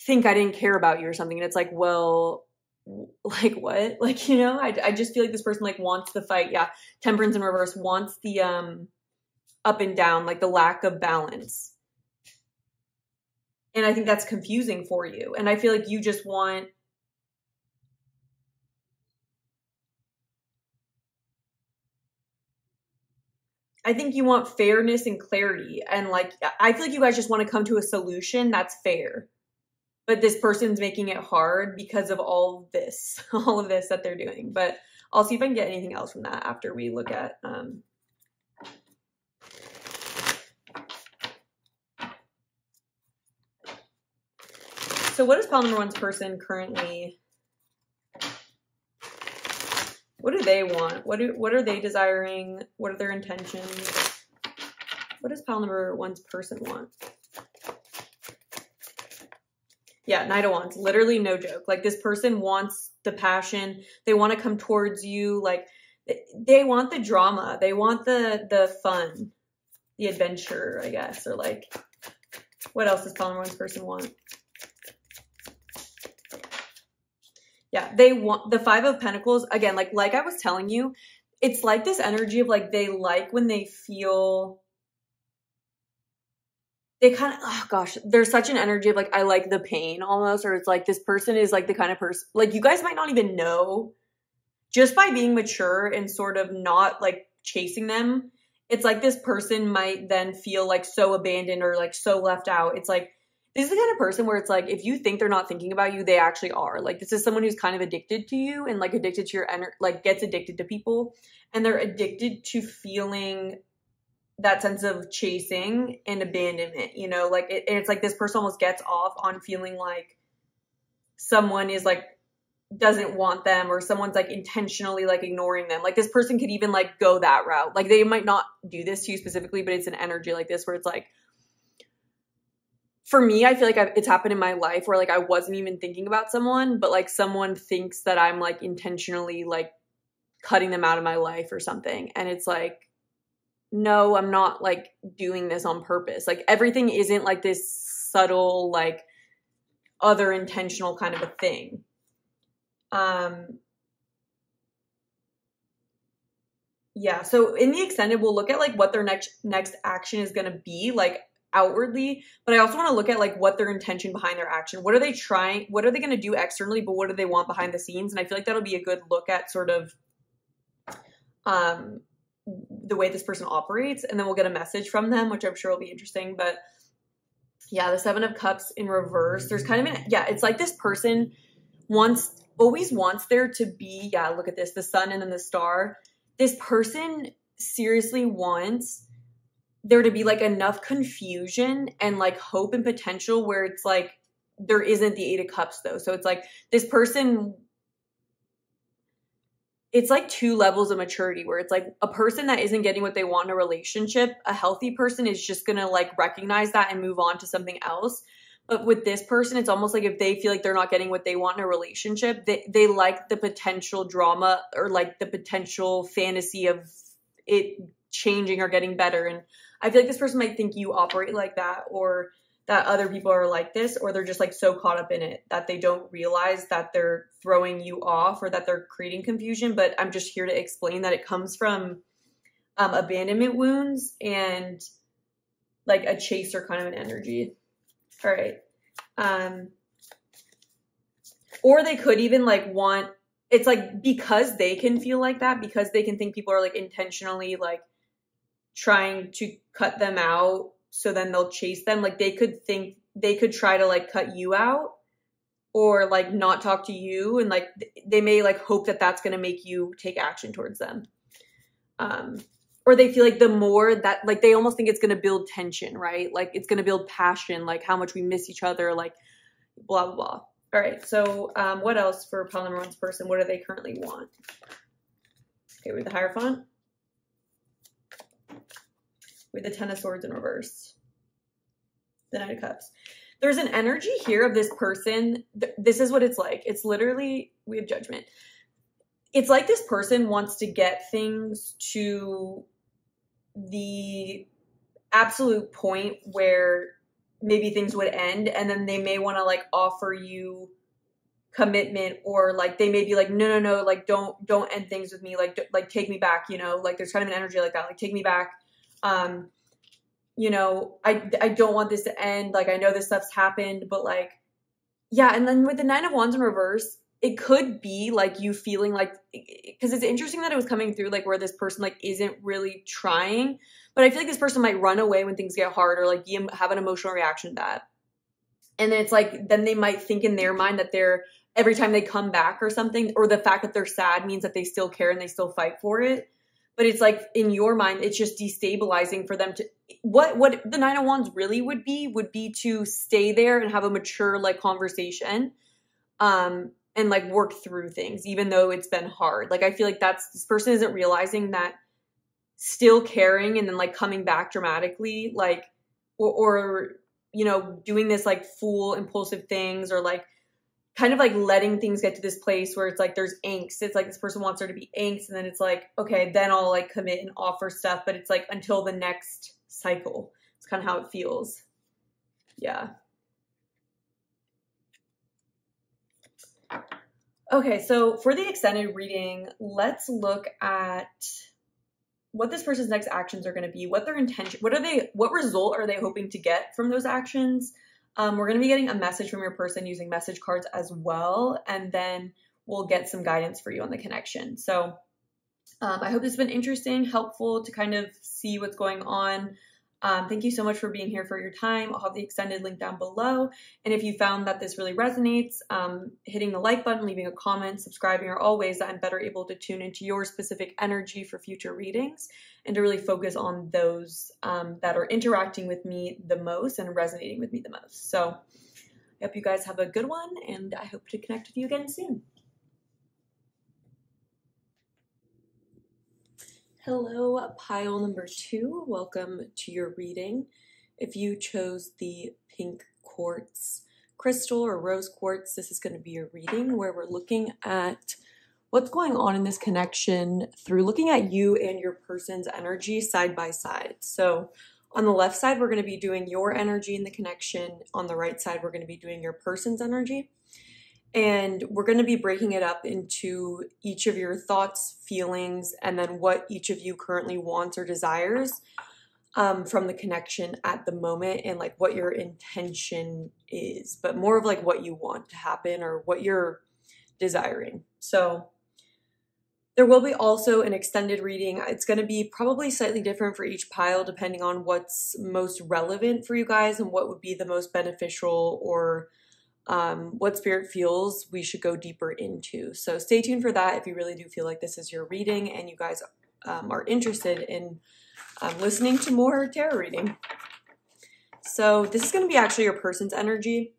think I didn't care about you or something. And it's like, well, like what? Like, you know, I, I just feel like this person like wants the fight. Yeah. Temperance in reverse wants the, um, up and down, like the lack of balance and I think that's confusing for you. And I feel like you just want I think you want fairness and clarity. And like, I feel like you guys just want to come to a solution that's fair. But this person's making it hard because of all this, all of this that they're doing. But I'll see if I can get anything else from that after we look at um, So what is pile number one's person currently? What do they want? What do what are they desiring? What are their intentions? What does pile number one's person want? Yeah, Knight of Wands. Literally no joke. Like this person wants the passion. They want to come towards you. Like they want the drama. They want the the fun, the adventure, I guess. Or like, what else does pile number one's person want? Yeah, they want the 5 of pentacles again like like I was telling you, it's like this energy of like they like when they feel they kind of oh gosh there's such an energy of like i like the pain almost or it's like this person is like the kind of person like you guys might not even know. Just by being mature and sort of not like chasing them it's like this person might then feel like so abandoned or like so left out. It's like this is the kind of person where it's like if you think they're not thinking about you they actually are. Like this is someone who's kind of addicted to you and like addicted to your energy like gets addicted to people and they're addicted to feeling that sense of chasing and abandonment you know like it, it's like this person almost gets off on feeling like someone is like doesn't want them or someone's like intentionally like ignoring them like this person could even like go that route like they might not do this to you specifically but it's an energy like this where it's like for me, I feel like I've, it's happened in my life where like I wasn't even thinking about someone, but like someone thinks that I'm like intentionally like cutting them out of my life or something. And it's like, no, I'm not like doing this on purpose. Like everything isn't like this subtle, like other intentional kind of a thing. Um, yeah. So in the extended, we'll look at like what their next next action is going to be. Like outwardly, but I also want to look at like what their intention behind their action. What are they trying? What are they going to do externally, but what do they want behind the scenes? And I feel like that'll be a good look at sort of um the way this person operates and then we'll get a message from them, which I'm sure will be interesting, but yeah, the 7 of cups in reverse. There's kind of an yeah, it's like this person wants always wants there to be, yeah, look at this, the sun and then the star. This person seriously wants there to be like enough confusion and like hope and potential where it's like there isn't the eight of cups though so it's like this person it's like two levels of maturity where it's like a person that isn't getting what they want in a relationship a healthy person is just gonna like recognize that and move on to something else. But with this person it's almost like if they feel like they're not getting what they want in a relationship they, they like the potential drama or like the potential fantasy of it changing or getting better. And I feel like this person might think you operate like that or that other people are like this or they're just like so caught up in it that they don't realize that they're throwing you off or that they're creating confusion. But i'm just here to explain that it comes from um, abandonment wounds and like a chaser kind of an energy. All right um or they could even like want it's like because they can feel like that because they can think people are like intentionally like trying to cut them out so then they'll chase them. Like they could think they could try to like cut you out or like not talk to you. And like they may like hope that that's going to make you take action towards them. Um or they feel like the more that like they almost think it's going to build tension right? Like it's going to build passion like how much we miss each other like blah blah blah. All right so um what else for pile one's person? What do they currently want? Okay with the hierophant with the ten of swords in reverse the nine of cups there's an energy here of this person. This is what it's like. It's literally, we have judgment. It's like this person wants to get things to the absolute point where maybe things would end and then they may want to like offer you commitment or like they may be like no no no like don't don't end things with me like like take me back you know like there's kind of an energy like that like take me back um you know, I I don't want this to end. Like I know this stuff's happened, but like yeah, and then with the 9 of wands in reverse, it could be like you feeling like because it's interesting that it was coming through like where this person like isn't really trying, but I feel like this person might run away when things get hard or like be, have an emotional reaction to that. And then it's like then they might think in their mind that they're every time they come back or something or the fact that they're sad means that they still care and they still fight for it but it's like in your mind it's just destabilizing for them to what what the nine of wands really would be would be to stay there and have a mature like conversation um and like work through things even though it's been hard. Like i feel like that's this person isn't realizing that still caring and then like coming back dramatically like or, or you know doing this like fool impulsive things or like kind of like letting things get to this place where it's like there's angst. It's like this person wants there to be angst, and then it's like, okay, then I'll like commit and offer stuff, but it's like until the next cycle. It's kind of how it feels. Yeah. Okay, so for the extended reading, let's look at what this person's next actions are going to be, what their intention, what are they, what result are they hoping to get from those actions? Um, we're going to be getting a message from your person using message cards as well, and then we'll get some guidance for you on the connection. So um, I hope this has been interesting, helpful to kind of see what's going on. Um, thank you so much for being here for your time. I'll have the extended link down below. And if you found that this really resonates, um, hitting the like button, leaving a comment, subscribing are all ways that I'm better able to tune into your specific energy for future readings and to really focus on those um, that are interacting with me the most and resonating with me the most. So I hope you guys have a good one and I hope to connect with you again soon. Hello, pile number two. Welcome to your reading. If you chose the pink quartz crystal or rose quartz, this is going to be your reading where we're looking at what's going on in this connection through looking at you and your person's energy side by side. So, on the left side, we're going to be doing your energy in the connection. On the right side, we're going to be doing your person's energy. And we're going to be breaking it up into each of your thoughts, feelings, and then what each of you currently wants or desires um, from the connection at the moment and like what your intention is, but more of like what you want to happen or what you're desiring. So there will be also an extended reading. It's going to be probably slightly different for each pile depending on what's most relevant for you guys and what would be the most beneficial or um, what spirit feels we should go deeper into. So stay tuned for that if you really do feel like this is your reading and you guys um, are interested in um, listening to more tarot reading. So this is going to be actually your person's energy.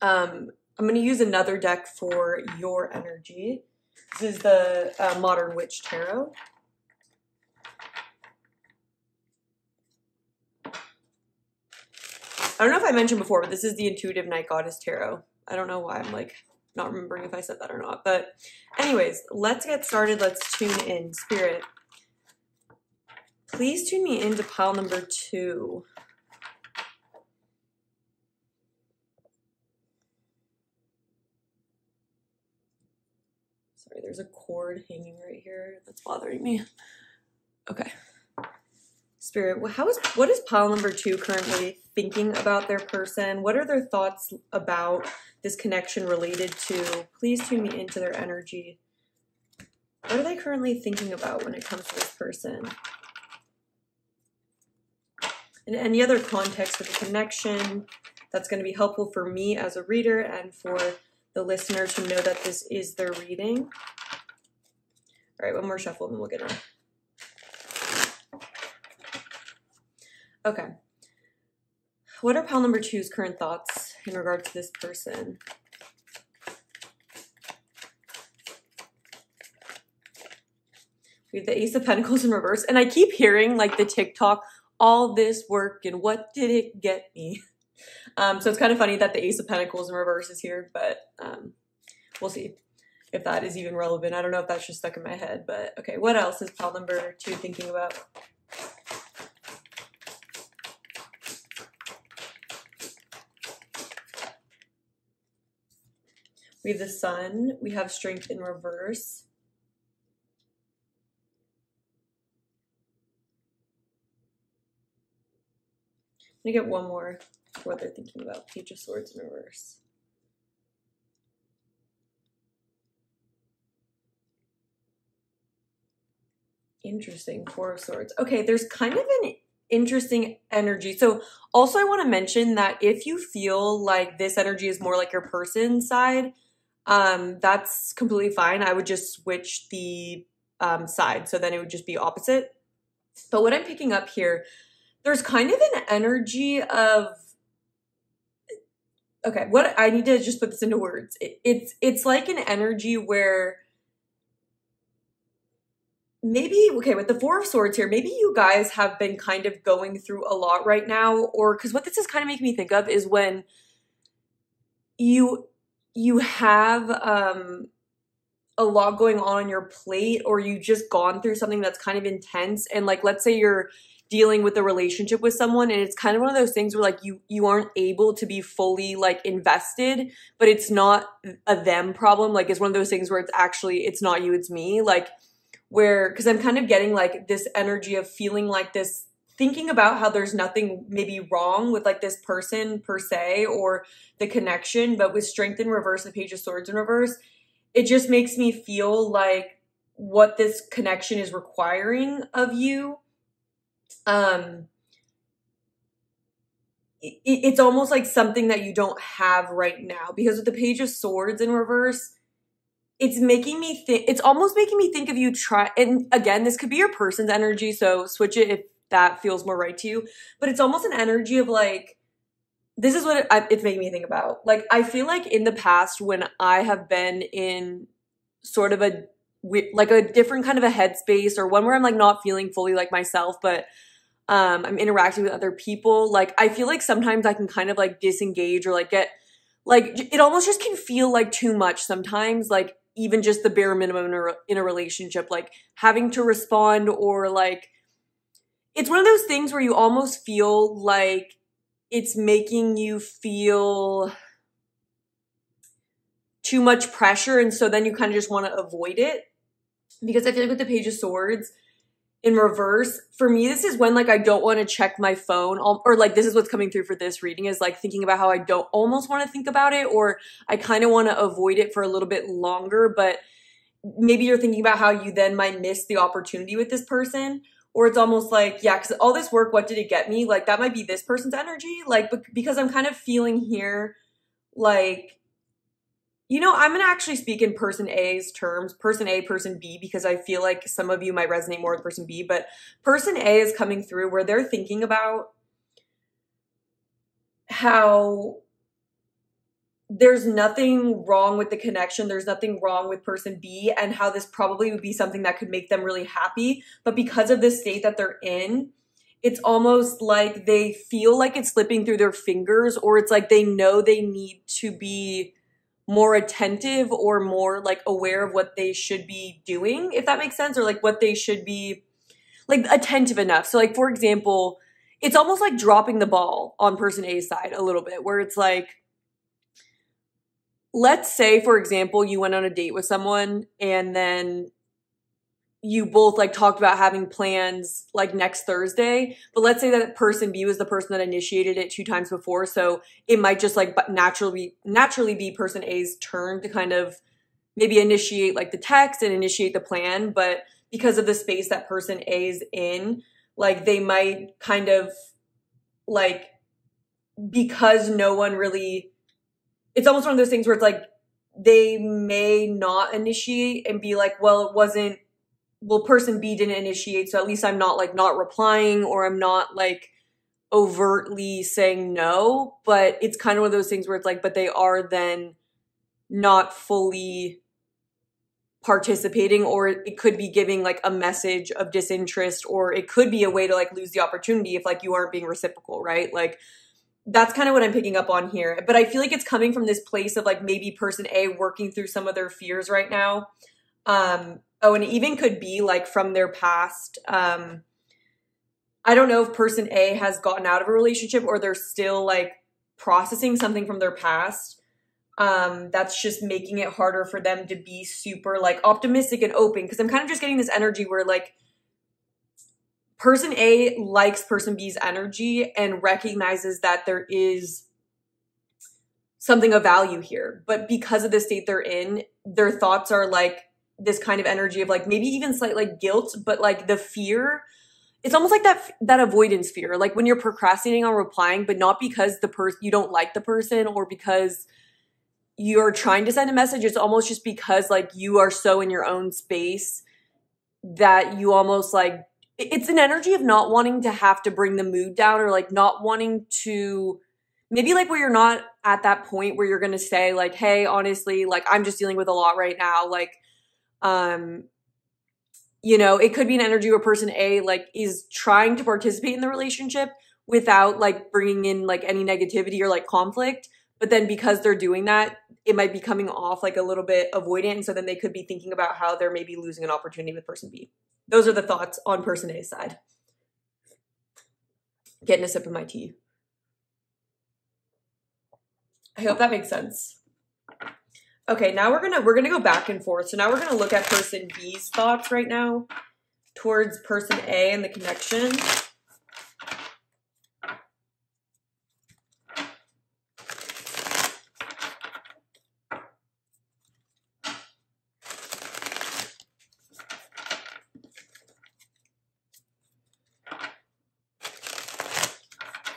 Um, I'm going to use another deck for your energy. This is the uh, Modern Witch Tarot. I don't know if I mentioned before, but this is the Intuitive Night Goddess Tarot. I don't know why I'm like not remembering if I said that or not. But anyways, let's get started. Let's tune in. Spirit, please tune me into pile number two. Sorry, there's a cord hanging right here that's bothering me. Okay. Spirit, how is what is pile number two currently thinking about their person? What are their thoughts about this connection related to? Please tune me into their energy. What are they currently thinking about when it comes to this person? And any other context with the connection, That's going to be helpful for me as a reader and for the listener to know that this is their reading. All right, one more shuffle and then we'll get in. Okay. What are pile number two's current thoughts in regard to this person? We have the Ace of Pentacles in reverse. And I keep hearing like the TikTok, all this work and what did it get me? Um, so it's kind of funny that the Ace of Pentacles in reverse is here, but um, we'll see if that is even relevant. I don't know if that's just stuck in my head, but okay. What else is pile number two thinking about? We have the sun. We have strength in reverse. I'm gonna get one more for what they're thinking about. Page of Swords in reverse. Interesting. Four of Swords. Okay, there's kind of an interesting energy. So also I want to mention that if you feel like this energy is more like your person side, um, that's completely fine. I would just switch the um, side. So then it would just be opposite. But what I'm picking up here, there's kind of an energy of okay what i need to just put this into words it, it's it's like an energy where maybe okay with the four of swords here maybe you guys have been kind of going through a lot right now or because what this is kind of making me think of is when you you have um a lot going on on your plate or you've just gone through something that's kind of intense and like let's say you're dealing with a relationship with someone and it's kind of one of those things where like you you aren't able to be fully like invested but it's not a them problem like it's one of those things where it's actually it's not you it's me like where because i'm kind of getting like this energy of feeling like this thinking about how there's nothing maybe wrong with like this person per se or the connection but with strength in reverse the page of swords in reverse it just makes me feel like what this connection is requiring of you um it, it's almost like something that you don't have right now because with the page of swords in reverse it's making me think it's almost making me think of you try and again this could be your person's energy so switch it if that feels more right to you. But it's almost an energy of like this is what it, it's making me think about. Like i feel like in the past when i have been in sort of a like a different kind of a headspace or one where i'm like not feeling fully like myself but um, I'm interacting with other people, like I feel like sometimes I can kind of like disengage or like get like it almost just can feel like too much sometimes, like even just the bare minimum in a relationship, like having to respond or like it's one of those things where you almost feel like it's making you feel too much pressure and so then you kind of just want to avoid it. Because i feel like with the page of swords in reverse for me this is when like i don't want to check my phone or like this is what's coming through for this reading is like thinking about how i don't almost want to think about it or i kind of want to avoid it for a little bit longer but maybe you're thinking about how you then might miss the opportunity with this person or it's almost like yeah because all this work what did it get me? Like that might be this person's energy. Like because i'm kind of feeling here like you know, I'm to actually speak in person A's terms, person A, person B, because I feel like some of you might resonate more with person B, but person A is coming through where they're thinking about how there's nothing wrong with the connection. There's nothing wrong with person B, and how this probably would be something that could make them really happy. But because of the state that they're in, it's almost like they feel like it's slipping through their fingers, or it's like they know they need to be more attentive or more like aware of what they should be doing, if that makes sense, or like what they should be like attentive enough. So, like, for example, it's almost like dropping the ball on person A's side a little bit, where it's like, let's say, for example, you went on a date with someone and then you both like talked about having plans like next Thursday, but let's say that person B was the person that initiated it two times before, so it might just like naturally naturally be person A's turn to kind of maybe initiate like the text and initiate the plan, but because of the space that person A is in, like they might kind of like because no one really it's almost one of those things where it's like they may not initiate and be like, well, it wasn't well, person B didn't initiate, so at least I'm not like not replying or I'm not like overtly saying no, but it's kind of one of those things where it's like, but they are then not fully participating or it could be giving like a message of disinterest or it could be a way to like lose the opportunity if like you aren't being reciprocal, right? Like that's kind of what I'm picking up on here. But I feel like it's coming from this place of like maybe person A working through some of their fears right now. Um oh and even could be like from their past um I don't know if person A has gotten out of a relationship or they're still like processing something from their past. Um, that's just making it harder for them to be super like optimistic and open. Because I'm kind of just getting this energy where like person A likes person B's energy and recognizes that there is something of value here. But because of the state they're in, their thoughts are like this kind of energy of like maybe even slight like guilt, but like the fear it's almost like that that avoidance fear like when you're procrastinating on replying but not because the person you don't like the person or because you're trying to send a message it's almost just because like you are so in your own space that you almost like it's an energy of not wanting to have to bring the mood down or like not wanting to maybe like where you're not at that point where you're going to say like hey honestly like i'm just dealing with a lot right now like um you know, it could be an energy where person A like is trying to participate in the relationship without like bringing in like any negativity or like conflict. But then because they're doing that, it might be coming off like a little bit avoidant. And so then they could be thinking about how they're maybe losing an opportunity with person B. Those are the thoughts on person A's side. Getting a sip of my tea. I hope that makes sense. Okay, now we're gonna we're gonna go back and forth. So now we're gonna look at person B's thoughts right now towards person A and the connection.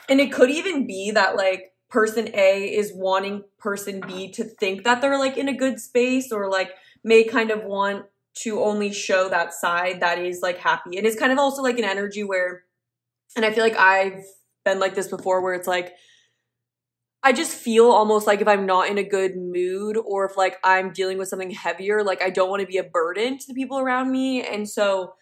And it could even be that like person A is wanting person B to think that they're like in a good space or like may kind of want to only show that side that is like happy. And it's kind of also like an energy where, and I feel like I've been like this before where it's like, I just feel almost like if I'm not in a good mood or if like I'm dealing with something heavier, like I don't want to be a burden to the people around me. And so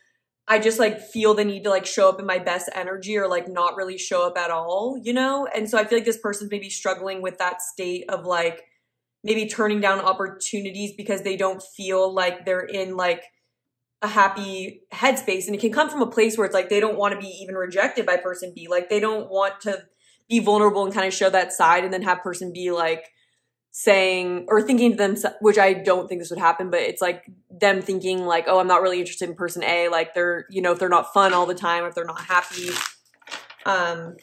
I just like feel the need to like show up in my best energy or like not really show up at all, you know? And so I feel like this person's maybe struggling with that state of like maybe turning down opportunities because they don't feel like they're in like a happy headspace. And it can come from a place where it's like they don't want to be even rejected by person B. Like they don't want to be vulnerable and kind of show that side and then have person B like, saying or thinking to them which i don't think this would happen but it's like them thinking like oh i'm not really interested in person a like they're you know if they're not fun all the time if they're not happy. Um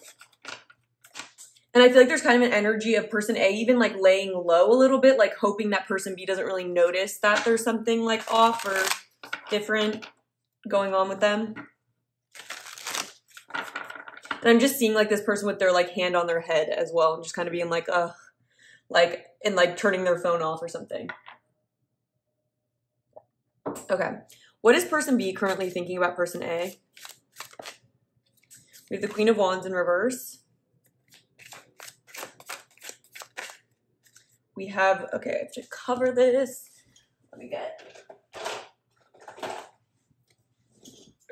and i feel like there's kind of an energy of person a even like laying low a little bit like hoping that person b doesn't really notice that there's something like off or different going on with them. And i'm just seeing like this person with their like hand on their head as well and just kind of being like ugh like and like turning their phone off or something. Okay. What is person B currently thinking about person A? We have the Queen of Wands in reverse. We have, okay, I have to cover this. Let me get,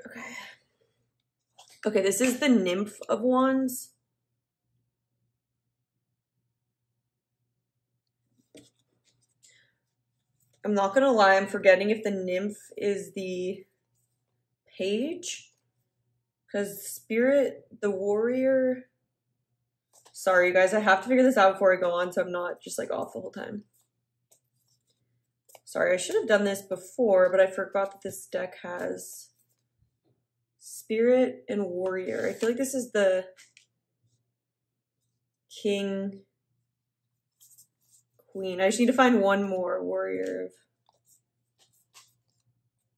okay. Okay, this is the Nymph of Wands. I'm not gonna lie, I'm forgetting if the nymph is the page. Because spirit, the warrior. Sorry, you guys, I have to figure this out before I go on so I'm not just like off the whole time. Sorry, I should have done this before, but I forgot that this deck has spirit and warrior. I feel like this is the king queen. I just need to find one more warrior.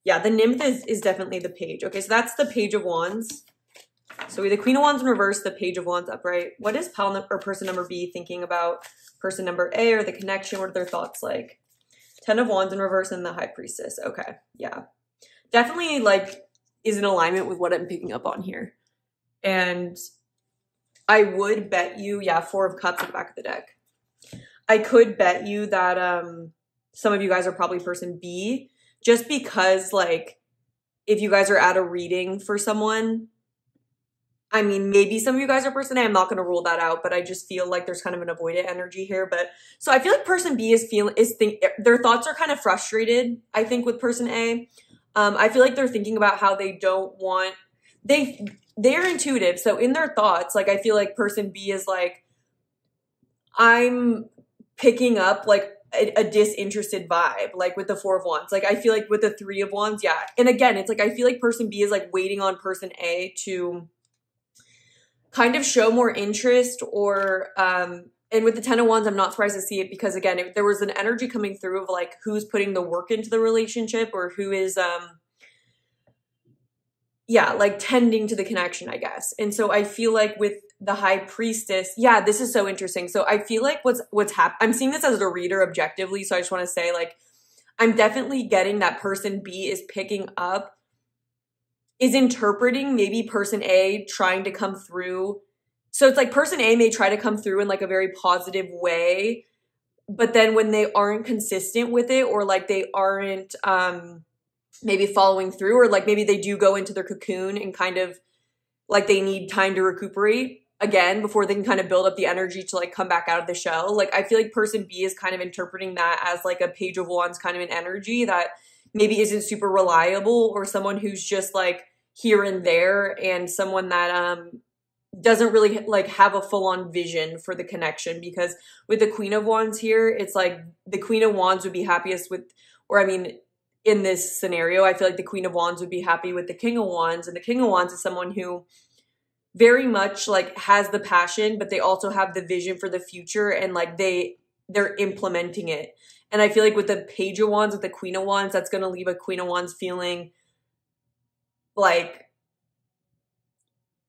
Yeah, the nymph is, is definitely the page. Okay, so that's the page of wands. So we the Queen of Wands in reverse, the Page of Wands upright. What is pal or person number B thinking about person number A or the connection? What are their thoughts like? Ten of Wands in reverse and the High Priestess. Okay, yeah. Definitely like is in alignment with what I'm picking up on here. And I would bet you, yeah, Four of Cups at the back of the deck. I could bet you that um some of you guys are probably person B just because like if you guys are at a reading for someone I mean, maybe some of you guys are person A. I'm not going to rule that out, but I just feel like there's kind of an avoidant energy here. But so I feel like person B is feeling is think their thoughts are kind of frustrated. I think with person A, um, I feel like they're thinking about how they don't want they they're intuitive. So in their thoughts, like I feel like person B is like I'm picking up like a, a, disinterested vibe, like with the four of wands. Like I feel like with the three of wands, yeah. And again, it's like I feel like person B is like waiting on person A to kind of show more interest or um and with the ten of wands i'm not surprised to see it because again if there was an energy coming through of like who's putting the work into the relationship or who is um yeah like tending to the connection i guess and so i feel like with the high priestess yeah this is so interesting so i feel like what's what's happening i'm seeing this as a reader objectively so i just want to say like i'm definitely getting that person b is picking up is interpreting maybe person A trying to come through. So it's like person A may try to come through in like a very positive way, but then when they aren't consistent with it or like they aren't um maybe following through or like maybe they do go into their cocoon and kind of like they need time to recuperate again before they can kind of build up the energy to like come back out of the shell. Like I feel like person B is kind of interpreting that as like a page of wands kind of an energy that maybe isn't super reliable or someone who's just like here and there and someone that um doesn't really like have a full on vision for the connection because with the queen of wands here it's like the queen of wands would be happiest with or i mean in this scenario i feel like the queen of wands would be happy with the king of wands and the king of wands is someone who very much like has the passion but they also have the vision for the future and like they they're implementing it. And i feel like with the page of wands with the queen of wands that's going to leave a queen of wands feeling like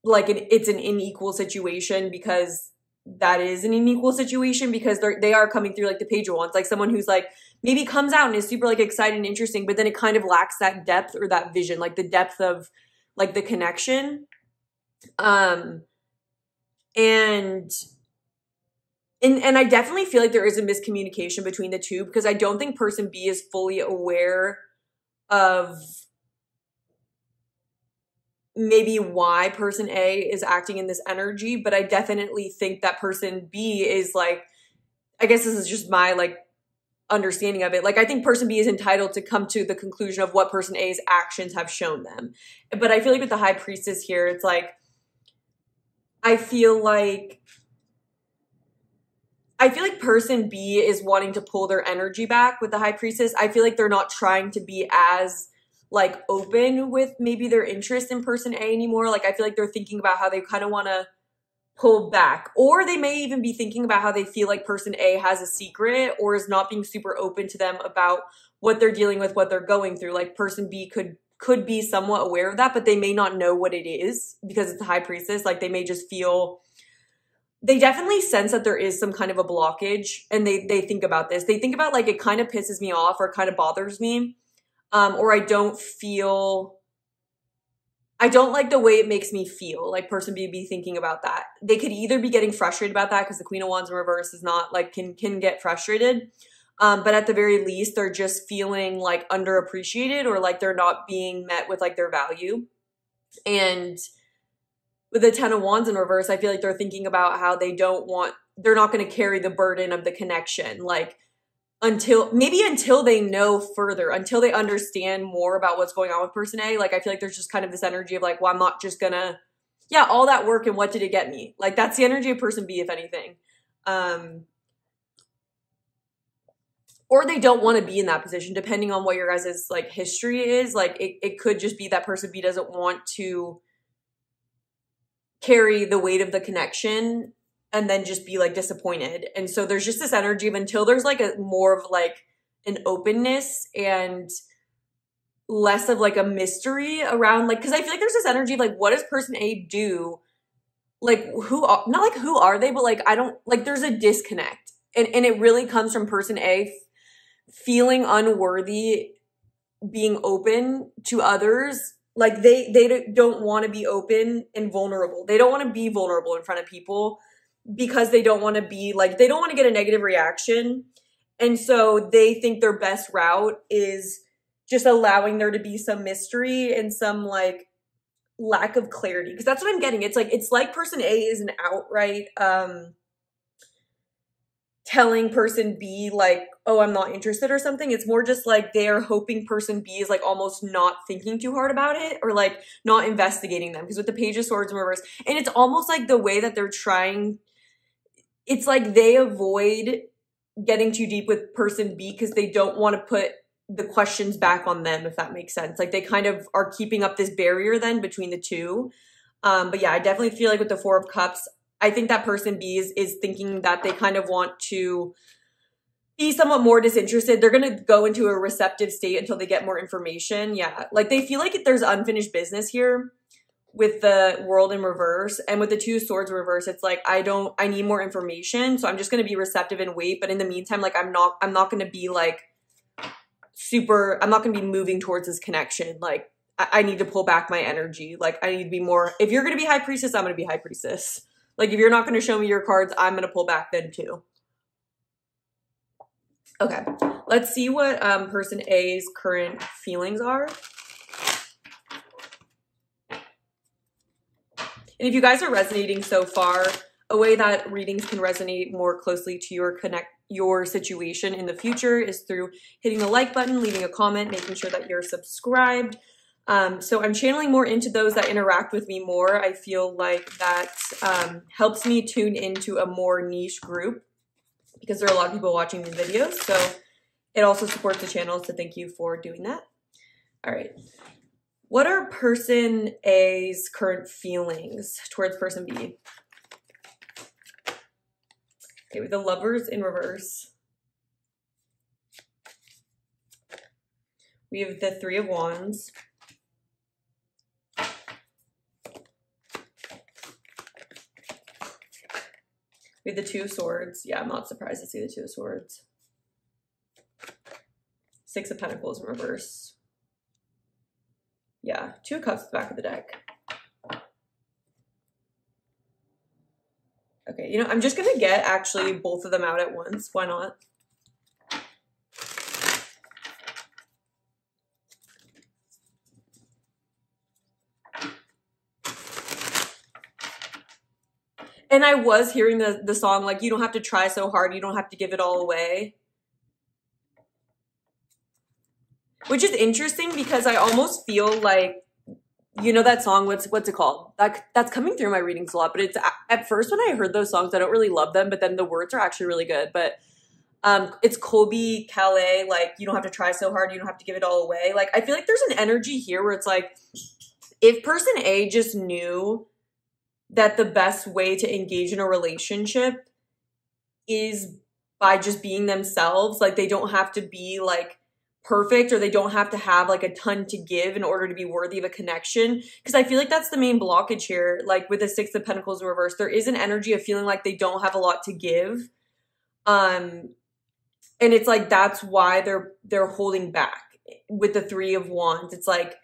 like it, it's an unequal situation because that is an unequal situation because they're they are coming through like the page ones like someone who's like maybe comes out and is super like excited and interesting but then it kind of lacks that depth or that vision like the depth of like the connection um and and and I definitely feel like there is a miscommunication between the two because I don't think person B is fully aware of maybe why person A is acting in this energy, but I definitely think that person B is like, I guess this is just my like understanding of it. Like, I think person B is entitled to come to the conclusion of what person A's actions have shown them. But I feel like with the high priestess here, it's like, I feel like. I feel like person B is wanting to pull their energy back with the high priestess. I feel like they're not trying to be as like open with maybe their interest in person A anymore. Like I feel like they're thinking about how they kind of want to pull back or they may even be thinking about how they feel like person A has a secret or is not being super open to them about what they're dealing with, what they're going through. Like person B could could be somewhat aware of that, but they may not know what it is because it's a high priestess. Like they may just feel they definitely sense that there is some kind of a blockage and they they think about this. They think about like it kind of pisses me off or kind of bothers me um, or I don't feel I don't like the way it makes me feel. Like person B be thinking about that. They could either be getting frustrated about that because the Queen of Wands in reverse is not like can can get frustrated. Um, but at the very least, they're just feeling like underappreciated or like they're not being met with like their value. And with the Ten of Wands in reverse, I feel like they're thinking about how they don't want, they're not going to carry the burden of the connection. Like until maybe until they know further, until they understand more about what's going on with person A. Like I feel like there's just kind of this energy of like, well, I'm not just gonna, yeah, all that work and what did it get me? Like that's the energy of person B, if anything. Um, or they don't want to be in that position, depending on what your guys' like history is. Like it, it could just be that person B doesn't want to carry the weight of the connection and then just be like disappointed. And so there's just this energy of until there's like a more of like an openness and less of like a mystery around like because I feel like there's this energy of like what does person A do? Like who are not like who are they, but like I don't like there's a disconnect. And and it really comes from person A feeling unworthy being open to others like they they don't want to be open and vulnerable. They don't want to be vulnerable in front of people because they don't want to be like they don't want to get a negative reaction. And so they think their best route is just allowing there to be some mystery and some like lack of clarity. Because that's what i'm getting. It's like it's like person a is an outright um telling person b like oh i'm not interested or something. It's more just like they're hoping person b is like almost not thinking too hard about it or like not investigating them. Because with the page of swords in reverse and it's almost like the way that they're trying it's like they avoid getting too deep with person b because they don't want to put the questions back on them if that makes sense. Like they kind of are keeping up this barrier then between the two. Um but yeah i definitely feel like with the four of cups i think that person b is, is thinking that they kind of want to be somewhat more disinterested they're going to go into a receptive state until they get more information. Yeah like they feel like there's unfinished business here with the world in reverse and with the two swords reverse it's like i don't i need more information so i'm just going to be receptive and wait but in the meantime like i'm not i'm not going to be like super i'm not going to be moving towards this connection. Like I, I need to pull back my energy. Like i need to be more if you're going to be high priestess i'm going to be high priestess. Like if you're not going to show me your cards i'm going to pull back then too okay let's see what um, person a's current feelings are and if you guys are resonating so far a way that readings can resonate more closely to your connect your situation in the future is through hitting the like button, leaving a comment, making sure that you're subscribed. Um, so I'm channeling more into those that interact with me more. I feel like that um, helps me tune into a more niche group because there are a lot of people watching these videos. So it also supports the channel. So thank you for doing that. All right. What are person A's current feelings towards person B? Okay, with the lovers in reverse. We have the three of wands. We have the two of swords. Yeah, I'm not surprised to see the two of swords. Six of pentacles in reverse. Yeah, two of cups back of the deck. Okay, you know, I'm just gonna get actually both of them out at once. Why not? And I was hearing the, the song, like, you don't have to try so hard, you don't have to give it all away. Which is interesting because I almost feel like you know that song what's what's it called? That that's coming through my readings a lot but it's at first when i heard those songs i don't really love them but then the words are actually really good. But um it's Colbie Caillat, like you don't have to try so hard. You don't have to give it all away. Like i feel like there's an energy here where it's like if person a just knew that the best way to engage in a relationship is by just being themselves. Like they don't have to be like perfect or they don't have to have like a ton to give in order to be worthy of a connection. Because i feel like that's the main blockage here. Like with the six of pentacles in reverse there is an energy of feeling like they don't have a lot to give. Um and it's like that's why they're they're holding back with the three of wands. It's like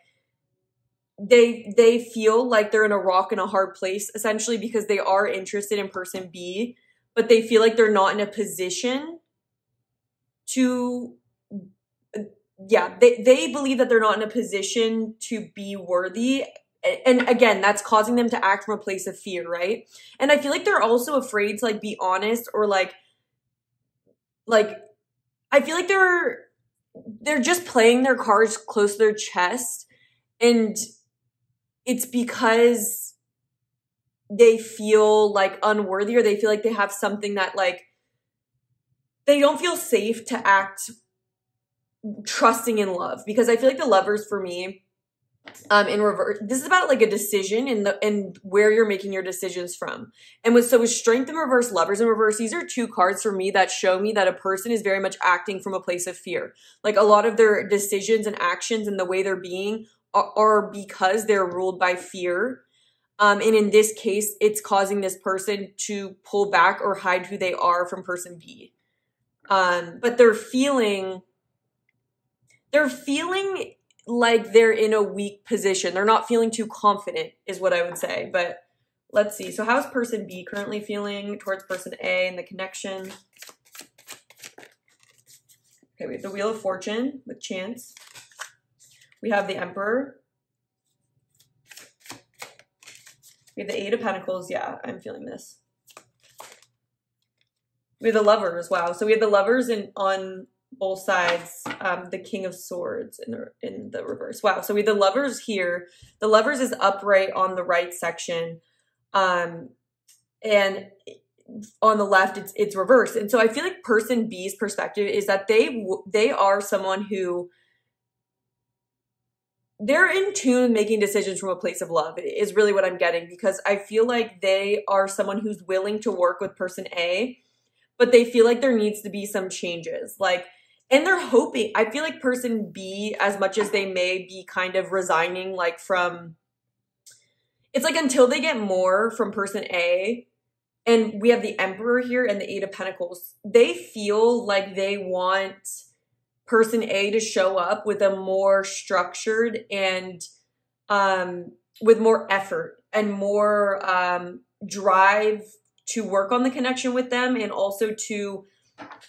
they they feel like they're in a rock in a hard place essentially because they are interested in person b but they feel like they're not in a position to yeah, they, they believe that they're not in a position to be worthy. And again, that's causing them to act from a place of fear, right? And I feel like they're also afraid to like be honest or like, like, I feel like they're, they're just playing their cards close to their chest. And it's because they feel like unworthy or they feel like they have something that like, they don't feel safe to act trusting in love because I feel like the lovers for me um, in reverse. This is about like a decision in the and where you're making your decisions from. And with so with strength in reverse, lovers in reverse, these are two cards for me that show me that a person is very much acting from a place of fear. Like a lot of their decisions and actions and the way they're being are, because they're ruled by fear. Um, and in this case, it's causing this person to pull back or hide who they are from person B. Um, but they're feeling, they're feeling like they're in a weak position. They're not feeling too confident, is what I would say. But let's see. So, how's person B currently feeling towards person A and the connection? Okay, we have the Wheel of Fortune with Chance. We have the Emperor. We have the Eight of Pentacles. Yeah, I'm feeling this. We have the Lovers. Wow. So we have the Lovers in on both sides um, the king of swords in the in the reverse wow so we have the lovers here the lovers is upright on the right section um and on the left it's it's reversed and so i feel like person b's perspective is that they they are someone who they're in tune making decisions from a place of love is really what i'm getting because i feel like they are someone who's willing to work with person a but they feel like there needs to be some changes like and they're hoping i feel like person b as much as they may be kind of resigning like from it's like until they get more from person a and we have the emperor here and the eight of pentacles they feel like they want person a to show up with a more structured and um with more effort and more um drive to work on the connection with them and also to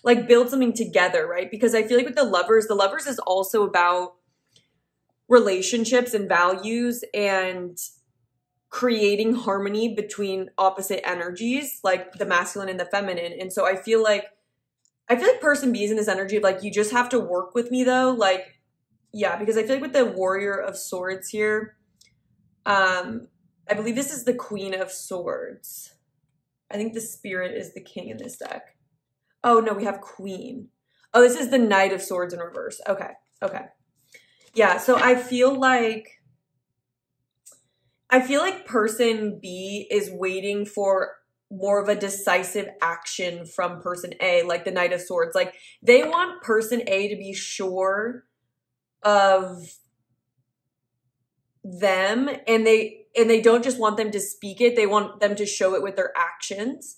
like build something together, right? Because I feel like with the lovers, the lovers is also about relationships and values and creating harmony between opposite energies, like the masculine and the feminine. And so I feel like I feel like person B is in this energy of like you just have to work with me though. Like, yeah, because I feel like with the warrior of swords here, um, I believe this is the queen of swords. I think the spirit is the king in this deck. Oh no, we have queen. Oh, this is the knight of swords in reverse. Okay. Okay. Yeah, so I feel like I feel like person B is waiting for more of a decisive action from person A, like the Knight of Swords. Like they want person A to be sure of them and they and they don't just want them to speak it, they want them to show it with their actions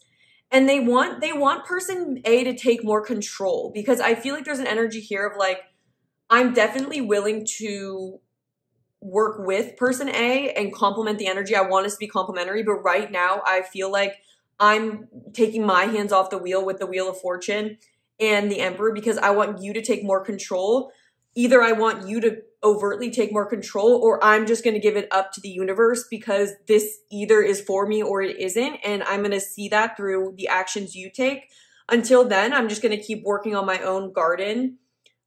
and they want they want person A to take more control because I feel like there's an energy here of like I'm definitely willing to work with person A and complement the energy. I want us to be complementary, but right now I feel like I'm taking my hands off the wheel with the wheel of fortune and the emperor because I want you to take more control. Either I want you to overtly take more control or I'm just going to give it up to the universe because this either is for me or it isn't. And I'm going to see that through the actions you take. Until then, I'm just going to keep working on my own garden.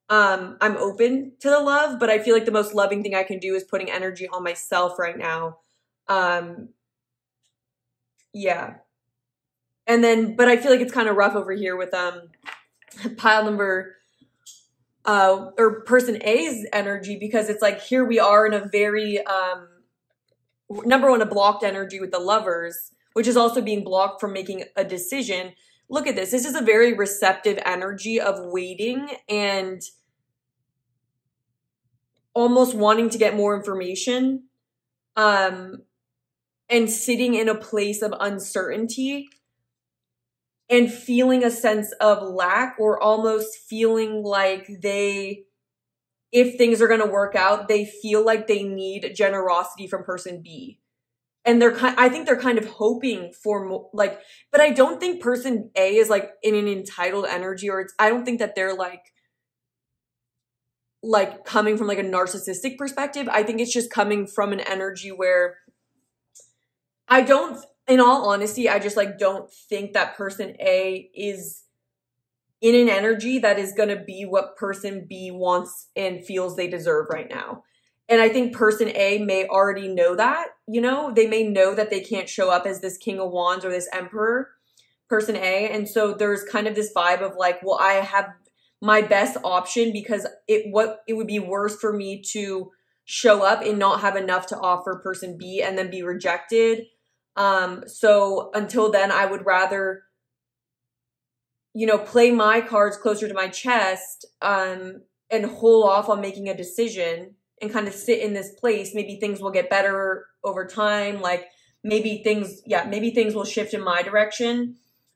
Um, I'm open to the love, but I feel like the most loving thing I can do is putting energy on myself right now. Um, yeah. And then, but I feel like it's kind of rough over here with um pile number uh, or person A's energy because it's like here we are in a very um, number one a blocked energy with the lovers, which is also being blocked from making a decision. Look at this. This is a very receptive energy of waiting and almost wanting to get more information um and sitting in a place of uncertainty and feeling a sense of lack or almost feeling like they if things are going to work out they feel like they need generosity from person b. And they're kind i think they're kind of hoping for more like but i don't think person a is like in an entitled energy or it's i don't think that they're like like coming from like a narcissistic perspective. I think it's just coming from an energy where i don't in all honesty, I just like don't think that person A is in an energy that is going to be what person B wants and feels they deserve right now. And I think person A may already know that, you know, they may know that they can't show up as this king of wands or this emperor person A. And so there's kind of this vibe of like, well, I have my best option because it what it would be worse for me to show up and not have enough to offer person B and then be rejected. Um, so until then, I would rather, you know, play my cards closer to my chest um, and hold off on making a decision and kind of sit in this place. Maybe things will get better over time. Like maybe things, yeah, maybe things will shift in my direction.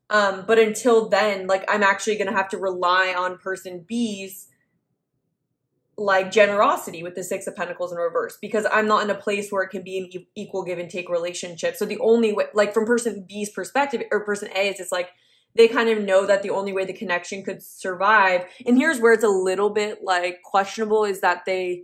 Um, but until then, like I'm actually going to have to rely on person B's like generosity with the six of pentacles in reverse because i'm not in a place where it can be an equal give and take relationship. So the only way like from person b's perspective or person a is it's like they kind of know that the only way the connection could survive and here's where it's a little bit like questionable is that they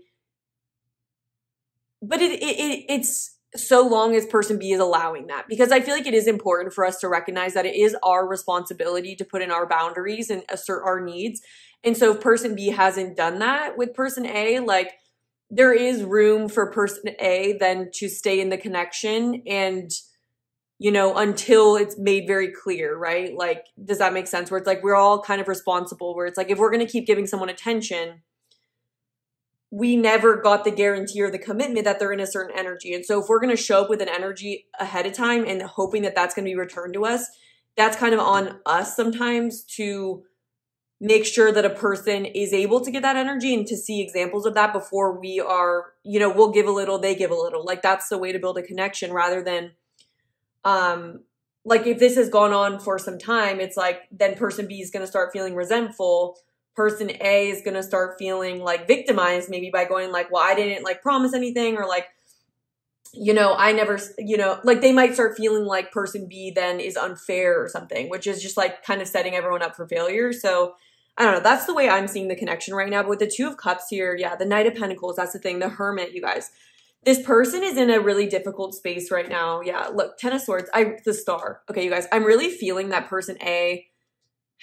but it, it, it it's so long as person B is allowing that. Because I feel like it is important for us to recognize that it is our responsibility to put in our boundaries and assert our needs. And so if person B hasn't done that with person A, like there is room for person A then to stay in the connection and you know until it's made very clear right like does that make sense where it's like we're all kind of responsible where it's like if we're going to keep giving someone attention we never got the guarantee or the commitment that they're in a certain energy. And so if we're going to show up with an energy ahead of time and hoping that that's going to be returned to us, that's kind of on us sometimes to make sure that a person is able to get that energy and to see examples of that before we are, you know, we'll give a little, they give a little. Like that's the way to build a connection rather than um like if this has gone on for some time, it's like then person B is going to start feeling resentful person A is going to start feeling like victimized maybe by going like, well, I didn't like promise anything or like, you know, I never, you know, like they might start feeling like person B then is unfair or something, which is just like kind of setting everyone up for failure. So I don't know. That's the way I'm seeing the connection right now. But with the Two of Cups here, yeah, the Knight of Pentacles, that's the thing. The Hermit, you guys. This person is in a really difficult space right now. Yeah, look, Ten of Swords, I the star. Okay, you guys, I'm really feeling that person A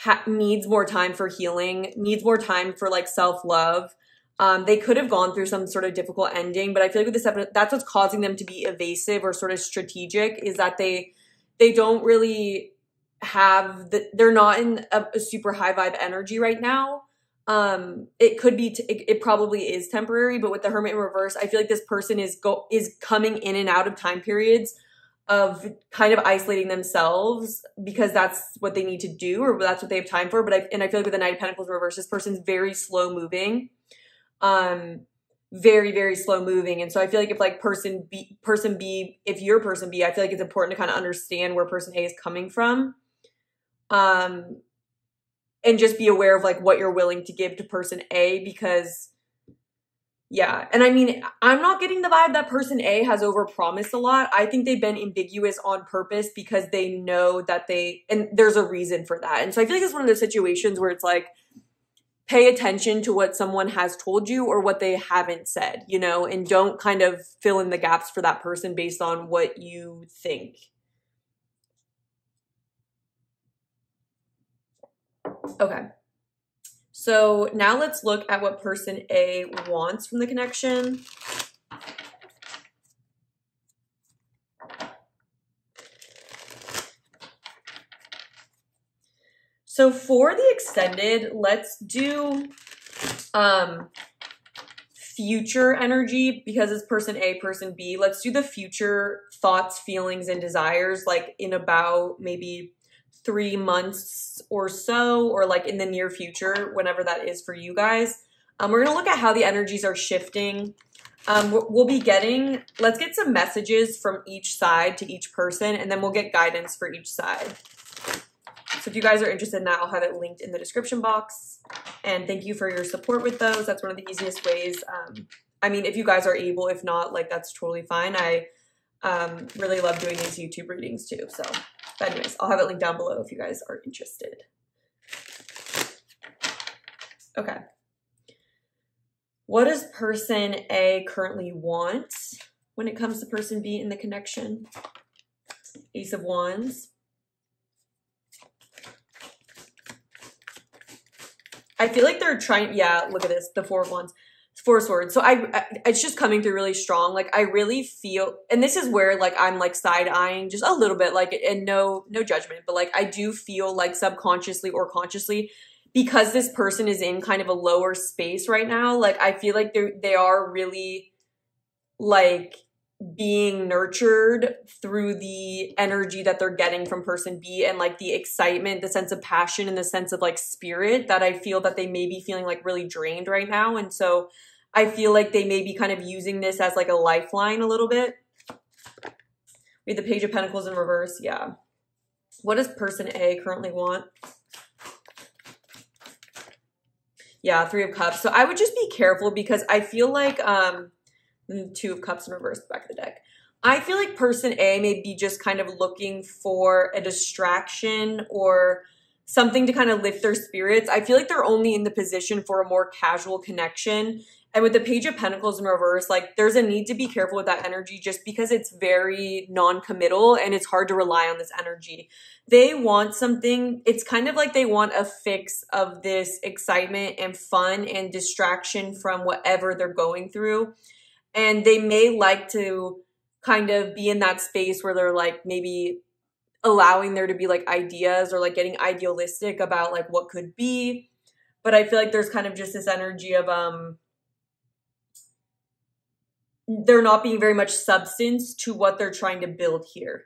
ha- needs more time for healing, needs more time for like self love. Um, they could have gone through some sort of difficult ending, but I feel like with the seven, that's what's causing them to be evasive or sort of strategic is that they they don't really have the they're not in a, a super high vibe energy right now. Um, it could be t- it, it probably is temporary, but with the Hermit in reverse, I feel like this person is go is coming in and out of time periods of kind of isolating themselves because that's what they need to do or that's what they have time for. But I and I feel like with the Knight of Pentacles reverse, this person's very slow moving. Um very very slow moving and so i feel like if like person b person b if you're person b i feel like it's important to kind of understand where person a is coming from um and just be aware of like what you're willing to give to person a because yeah. And I mean, I'm not getting the vibe that person A has overpromised a lot. I think they've been ambiguous on purpose because they know that they, and there's a reason for that. And so I feel like it's one of those situations where it's like, pay attention to what someone has told you or what they haven't said, you know, and don't kind of fill in the gaps for that person based on what you think. Okay. So now let's look at what person A wants from the connection. So for the extended, let's do um, future energy because it's person A, person B. Let's do the future thoughts, feelings, and desires like in about maybe three months or so, or like in the near future, whenever that is for you guys. Um, we're going to look at how the energies are shifting. Um, we'll be getting, let's get some messages from each side to each person, and then we'll get guidance for each side. So if you guys are interested in that, I'll have it linked in the description box. And thank you for your support with those. That's one of the easiest ways. Um, I mean, if you guys are able, if not, like that's totally fine. I um, really love doing these YouTube readings too. So but anyways, I'll have it linked down below if you guys are interested. Okay. What does person A currently want when it comes to person B in the connection? Ace of Wands. I feel like they're trying, yeah, look at this, the Four of Wands. Four swords. So I, I, it's just coming through really strong. Like I really feel, and this is where like I'm like side eyeing just a little bit, like and no no judgment, but like I do feel like subconsciously or consciously because this person is in kind of a lower space right now. Like I feel like they they are really like being nurtured through the energy that they're getting from person B and like the excitement, the sense of passion, and the sense of like spirit that I feel that they may be feeling like really drained right now. And so I feel like they may be kind of using this as like a lifeline a little bit. We have the Page of Pentacles in reverse. Yeah. What does person A currently want? Yeah, Three of Cups. So I would just be careful because I feel like um Two of Cups in reverse, back of the deck. I feel like person A may be just kind of looking for a distraction or something to kind of lift their spirits. I feel like they're only in the position for a more casual connection. And with the Page of Pentacles in reverse, like there's a need to be careful with that energy just because it's very non committal and it's hard to rely on this energy. They want something, it's kind of like they want a fix of this excitement and fun and distraction from whatever they're going through and they may like to kind of be in that space where they're like maybe allowing there to be like ideas or like getting idealistic about like what could be but i feel like there's kind of just this energy of um there not being very much substance to what they're trying to build here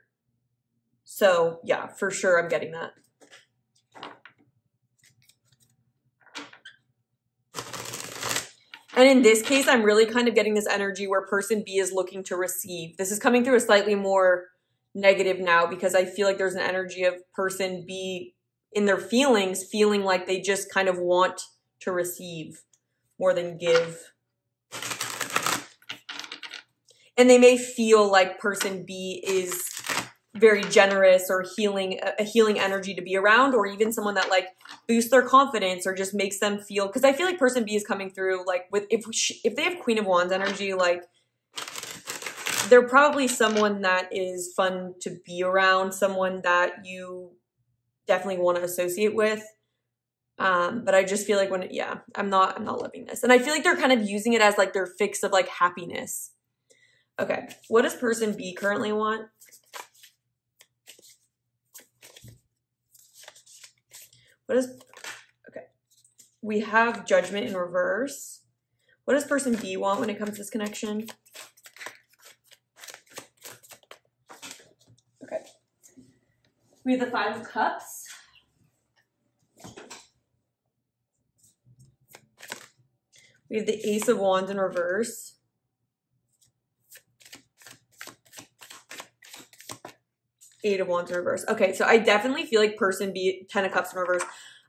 so yeah for sure i'm getting that And in this case, I'm really kind of getting this energy where person B is looking to receive. This is coming through a slightly more negative now because I feel like there's an energy of person B in their feelings, feeling like they just kind of want to receive more than give. And they may feel like person B is very generous or healing a healing energy to be around or even someone that like boosts their confidence or just makes them feel because i feel like person b is coming through like with if if they have queen of wands energy like they're probably someone that is fun to be around someone that you definitely want to associate with. Um but i just feel like when yeah i'm not i'm not loving this. And i feel like they're kind of using it as like their fix of like happiness okay what does person b currently want What is, okay. We have judgment in reverse. What does person B want when it comes to this connection? Okay. We have the Five of Cups. We have the Ace of Wands in reverse. Eight of Wands in reverse. Okay, so I definitely feel like person B, Ten of Cups in reverse.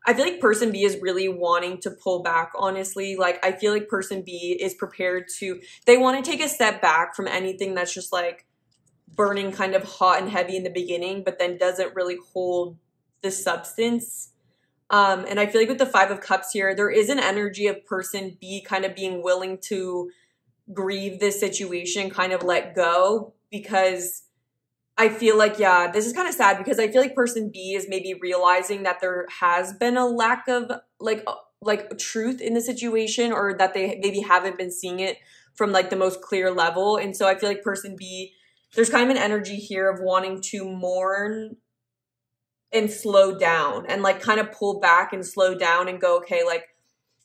I feel like person B is really wanting to pull back, honestly. Like, I feel like person B is prepared to, they want to take a step back from anything that's just like burning kind of hot and heavy in the beginning, but then doesn't really hold the substance. Um, and I feel like with the Five of Cups here, there is an energy of person B kind of being willing to grieve this situation, kind of let go because I feel like, yeah, this is kind of sad because I feel like person B is maybe realizing that there has been a lack of like, uh, like truth in the situation or that they maybe haven't been seeing it from like the most clear level. And so I feel like person B, there's kind of an energy here of wanting to mourn and slow down and like kind of pull back and slow down and go, okay, like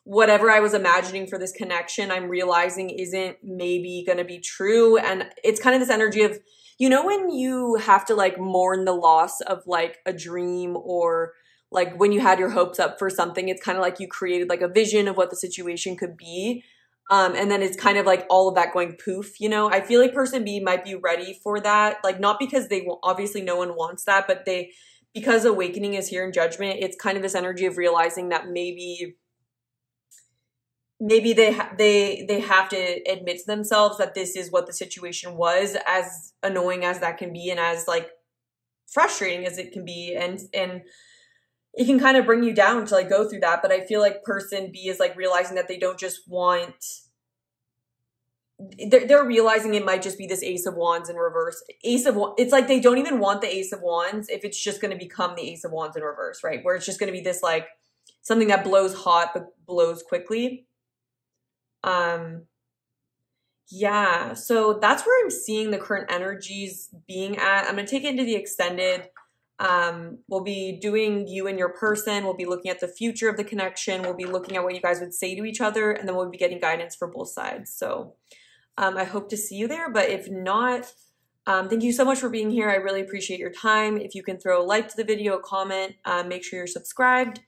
whatever I was imagining for this connection, I'm realizing isn't maybe going to be true. And it's kind of this energy of, you know when you have to like mourn the loss of like a dream or like when you had your hopes up for something it's kind of like you created like a vision of what the situation could be um, and then it's kind of like all of that going poof you know? I feel like person b might be ready for that like not because they obviously no one wants that but they because awakening is here in judgment it's kind of this energy of realizing that maybe maybe they ha- they they have to admit to themselves that this is what the situation was as annoying as that can be and as like frustrating as it can be. And and it can kind of bring you down to like go through that. But i feel like person b is like realizing that they don't just want they're, they're realizing it might just be this ace of wands in reverse. Ace of it's like they don't even want the ace of wands if it's just going to become the ace of wands in reverse right? Where it's just going to be this like something that blows hot but blows quickly um, yeah, so that's where I'm seeing the current energies being at. I'm going to take it into the extended. Um, we'll be doing you and your person. We'll be looking at the future of the connection. We'll be looking at what you guys would say to each other, and then we'll be getting guidance for both sides. So Um, I hope to see you there, but if not, um, thank you so much for being here. I really appreciate your time. If you can throw a like to the video, a comment, um, make sure you're subscribed.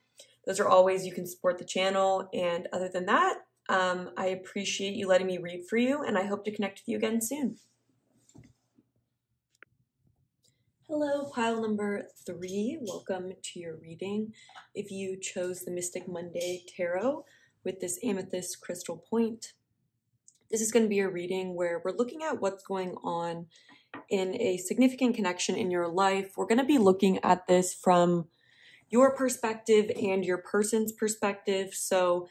Those are all ways you can support the channel. And other than that, um, I appreciate you letting me read for you, and I hope to connect with you again soon. Hello, pile number three. Welcome to your reading. If you chose the Mystic Monday Tarot with this amethyst crystal point, this is going to be a reading where we're looking at what's going on in a significant connection in your life. We're going to be looking at this from your perspective and your person's perspective. So,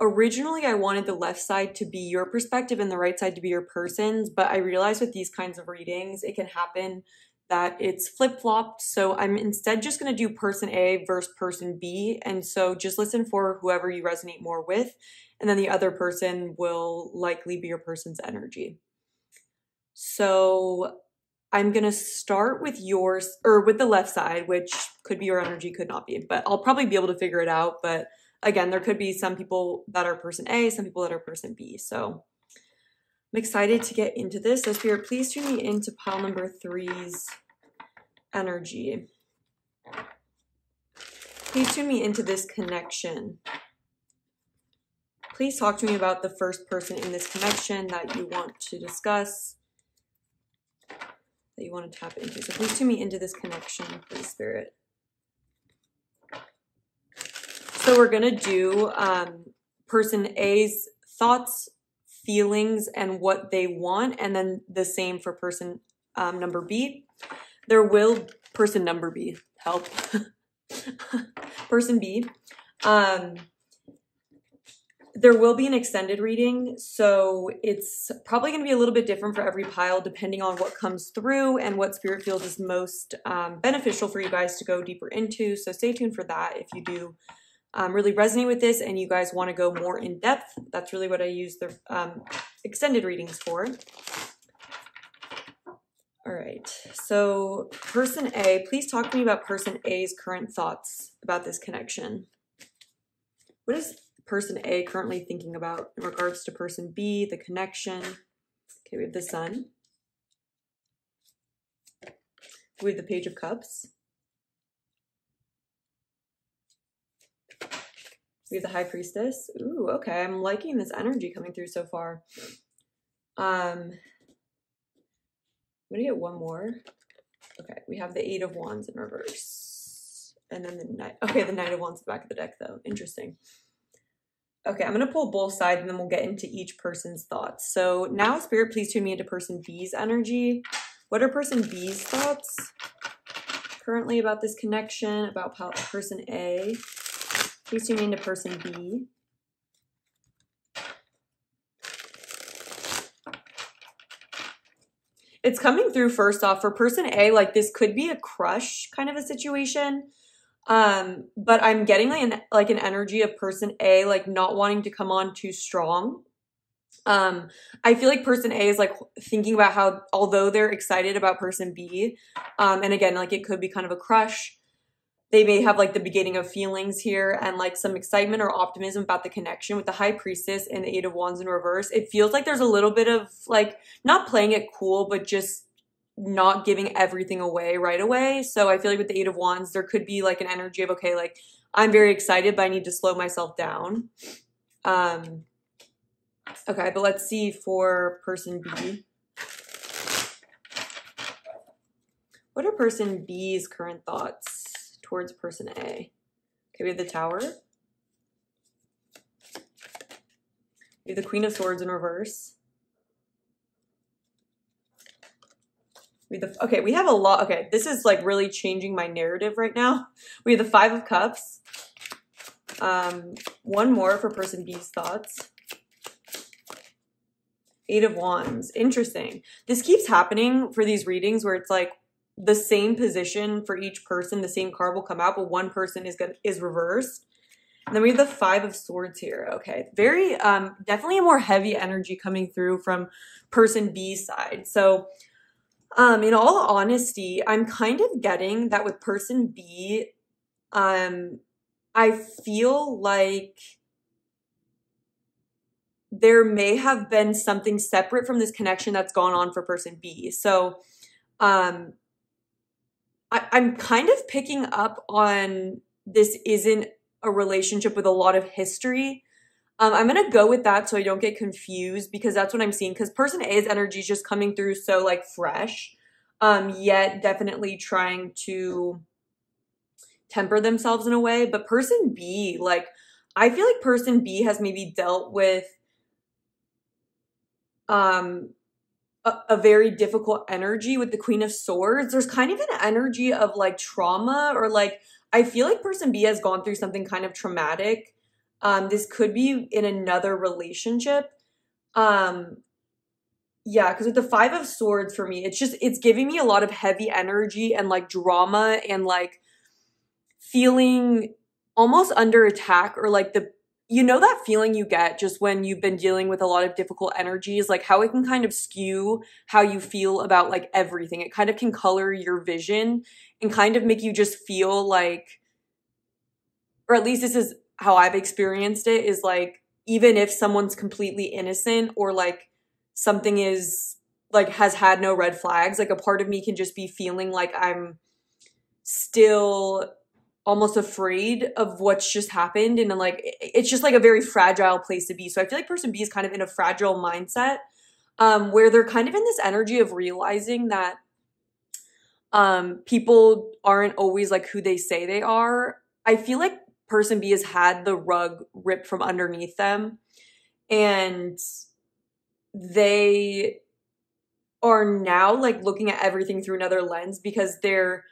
originally, I wanted the left side to be your perspective and the right side to be your person's, but I realized with these kinds of readings, it can happen that it's flip flopped. So I'm instead just going to do person A versus person B. And so just listen for whoever you resonate more with. And then the other person will likely be your person's energy. So I'm going to start with yours or with the left side, which could be your energy, could not be, but I'll probably be able to figure it out. But again, there could be some people that are person A, some people that are person B. So I'm excited to get into this. So Spirit, please tune me into pile number three's energy. Please tune me into this connection. Please talk to me about the first person in this connection that you want to discuss, that you want to tap into. So please tune me into this connection, please, Spirit. So we're going to do um, person A's thoughts, feelings and what they want, and then the same for person um, number B. There will person number B help. person B. Um, there will be an extended reading, so it's probably going to be a little bit different for every pile depending on what comes through and what spirit feels is most um, beneficial for you guys to go deeper into. So stay tuned for that if you do um, really resonate with this and you guys want to go more in depth, that's really what I use the um, extended readings for. All right, so person A, please talk to me about person A's current thoughts about this connection. What is person A currently thinking about in regards to person B, the connection? Okay, we have the sun. We have the page of cups. We have the High Priestess. Ooh, okay. I'm liking this energy coming through so far. Um, I'm gonna get one more. Okay, we have the Eight of Wands in reverse. And then the Knight. Okay, the Knight of Wands at the back of the deck, though. Interesting. Okay, I'm going to pull both sides and then we'll get into each person's thoughts. So now, Spirit, please tune me into person B's energy. What are person B's thoughts currently about this connection, about person A? Please tune me into person B. It's coming through first off for person A, like this could be a crush kind of a situation. Um, but I'm getting like an like an energy of person A like not wanting to come on too strong. Um, I feel like person A is like thinking about how although they're excited about person B, um, and again, like it could be kind of a crush they may have like the beginning of feelings here and like some excitement or optimism about the connection with the high priestess and the eight of wands in reverse. It feels like there's a little bit of like not playing it cool but just not giving everything away right away. So i feel like with the eight of wands there could be like an energy of okay like i'm very excited but i need to slow myself down. Um okay but let's see for person b. What are person b's current thoughts towards person A. Okay, we have the Tower. We have the Queen of Swords in reverse. We have the, okay, we have a lot. Okay, this is like really changing my narrative right now. We have the Five of Cups. Um, one more for person B's thoughts. Eight of Wands. Interesting. This keeps happening for these readings where it's like the same position for each person, the same card will come out, but one person is going is reversed. And then we have the five of swords here. Okay, very um, definitely a more heavy energy coming through from person B side. So, um, in all honesty, I'm kind of getting that with person B. Um, I feel like there may have been something separate from this connection that's gone on for person B. So, um, I, I'm kind of picking up on this isn't a relationship with a lot of history. Um, I'm gonna go with that so I don't get confused because that's what I'm seeing. Because person A's energy is just coming through so like fresh, um, yet definitely trying to temper themselves in a way. But person B, like, I feel like person B has maybe dealt with um a, a, very difficult energy with the Queen of Swords. There's kind of an energy of like trauma or like I feel like person B has gone through something kind of traumatic. Um, this could be in another relationship. Um, yeah, because with the Five of Swords for me, it's just it's giving me a lot of heavy energy and like drama and like feeling almost under attack or like the you know that feeling you get just when you've been dealing with a lot of difficult energies like how it can kind of skew how you feel about like everything. It kind of can color your vision and kind of make you just feel like or at least this is how i've experienced it is like even if someone's completely innocent or like something is like has had no red flags like a part of me can just be feeling like i'm still almost afraid of what's just happened and like it's just like a very fragile place to be. So i feel like person b is kind of in a fragile mindset um where they're kind of in this energy of realizing that um people aren't always like who they say they are. I feel like person b has had the rug ripped from underneath them and they are now like looking at everything through another lens because they're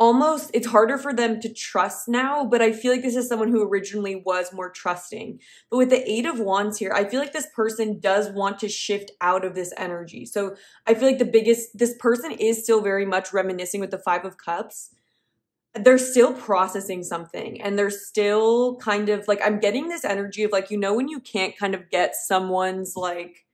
almost it's harder for them to trust now but i feel like this is someone who originally was more trusting. But with the eight of wands here i feel like this person does want to shift out of this energy. So i feel like the biggest this person is still very much reminiscing with the five of cups. They're still processing something and they're still kind of like i'm getting this energy of like you know when you can't kind of get someone's like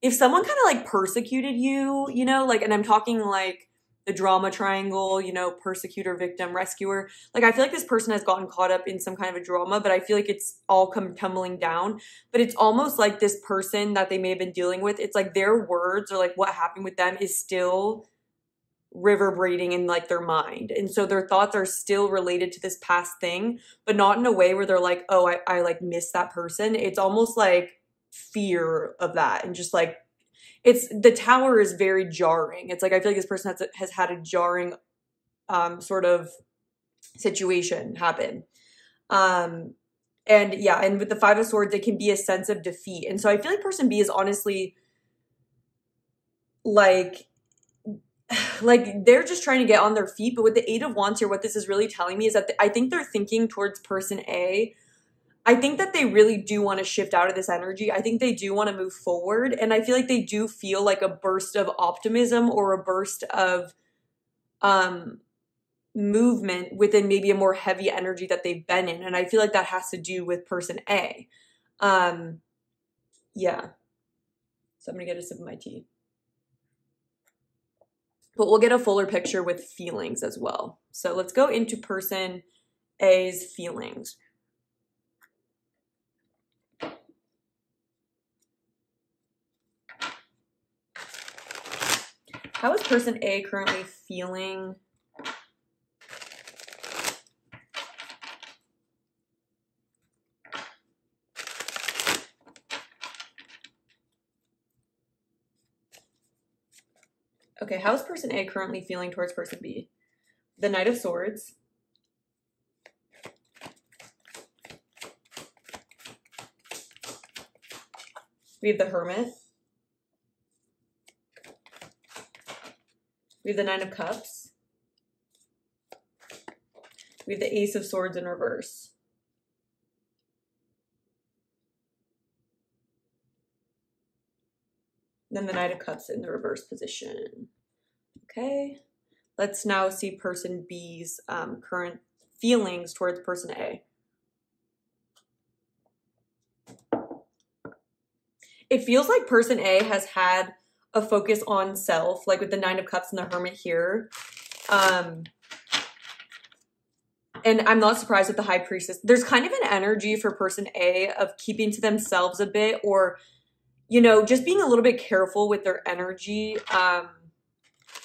if someone kind of like persecuted you you know like and i'm talking like the drama triangle, you know, persecutor, victim, rescuer. Like I feel like this person has gotten caught up in some kind of a drama, but I feel like it's all come tumbling down. But it's almost like this person that they may have been dealing with, it's like their words or like what happened with them is still reverberating in like their mind. And so their thoughts are still related to this past thing, but not in a way where they're like, oh, I, I like miss that person. It's almost like fear of that and just like it's the tower is very jarring. It's like I feel like this person has has had a jarring um sort of situation happen. Um and yeah, and with the five of swords it can be a sense of defeat. And so I feel like person B is honestly like like they're just trying to get on their feet but with the eight of wands here what this is really telling me is that i think they're thinking towards person a I think that they really do want to shift out of this energy. I think they do want to move forward. And I feel like they do feel like a burst of optimism or a burst of um, movement within maybe a more heavy energy that they've been in. And I feel like that has to do with person A. Um, yeah. So I'm going to get a sip of my tea. But we'll get a fuller picture with feelings as well. So let's go into person A's feelings. How is person A currently feeling? Okay, how is person A currently feeling towards person B? The Knight of Swords. We have the Hermit. We have the Nine of Cups. We have the Ace of Swords in reverse. Then the Knight of Cups in the reverse position. Okay. Let's now see person B's um, current feelings towards person A. It feels like person A has had a focus on self, like with the Nine of Cups and the Hermit here. Um, and I'm not surprised with the high priestess. There's kind of an energy for person A of keeping to themselves a bit or you know, just being a little bit careful with their energy. Um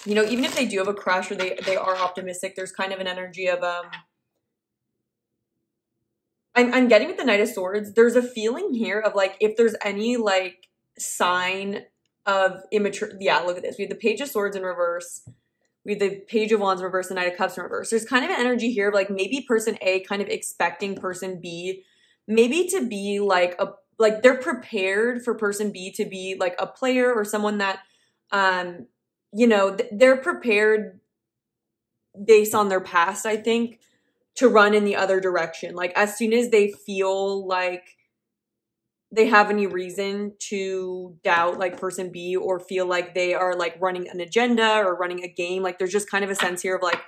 you know, even if they do have a crush or they they are optimistic, there's kind of an energy of um I'm I'm getting with the Knight of Swords, there's a feeling here of like if there's any like sign of immature yeah, look at this. We have the Page of Swords in reverse we have the Page of Wands in reverse, the Knight of Cups in reverse. There's kind of an energy here of like maybe person A kind of expecting person B, maybe to be like a like they're prepared for person B to be like a player or someone that um you know they're prepared based on their past I think to run in the other direction like as soon as they feel like they have any reason to doubt like person B or feel like they are like running an agenda or running a game. Like there's just kind of a sense here of like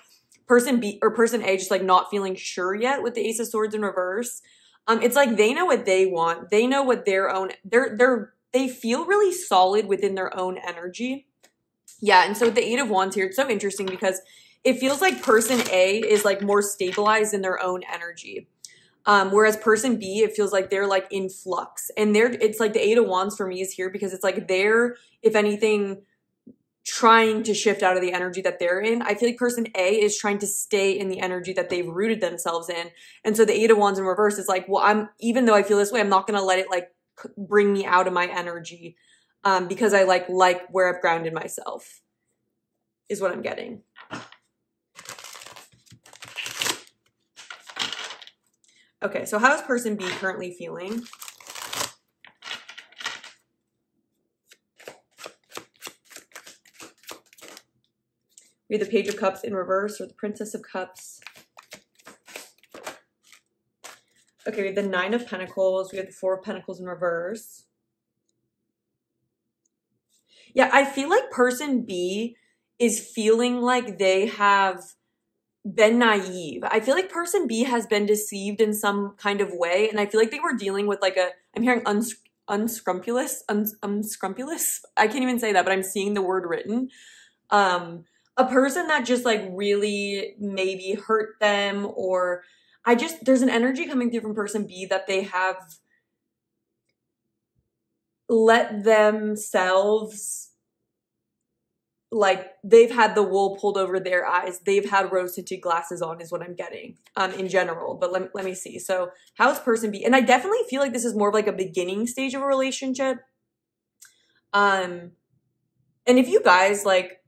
person B or person A just like not feeling sure yet with the Ace of Swords in reverse. Um, it's like they know what they want. They know what their own they're they're they feel really solid within their own energy. Yeah, and so with the Eight of Wands here, it's so interesting because it feels like person A is like more stabilized in their own energy. Um, whereas person B, it feels like they're like in flux. And they're it's like the eight of wands for me is here because it's like they're, if anything, trying to shift out of the energy that they're in. I feel like person A is trying to stay in the energy that they've rooted themselves in. And so the eight of wands in reverse is like, well, I'm even though I feel this way, I'm not gonna let it like bring me out of my energy. Um, because I like like where I've grounded myself is what I'm getting. Okay, so how is person B currently feeling? We have the Page of Cups in reverse or the Princess of Cups. Okay, we have the Nine of Pentacles. We have the Four of Pentacles in reverse. Yeah, I feel like person B is feeling like they have been naive. I feel like person B has been deceived in some kind of way, and I feel like they were dealing with like a. I'm hearing uns, unscrumpulous, uns, unscrumpulous. I can't even say that, but I'm seeing the word written. Um, a person that just like really maybe hurt them, or I just there's an energy coming through from person B that they have let themselves like they've had the wool pulled over their eyes. They've had rose tinted glasses on, is what I'm getting um, in general. But let, let me see. So, how's person B? And I definitely feel like this is more of like a beginning stage of a relationship. Um, and if you guys like,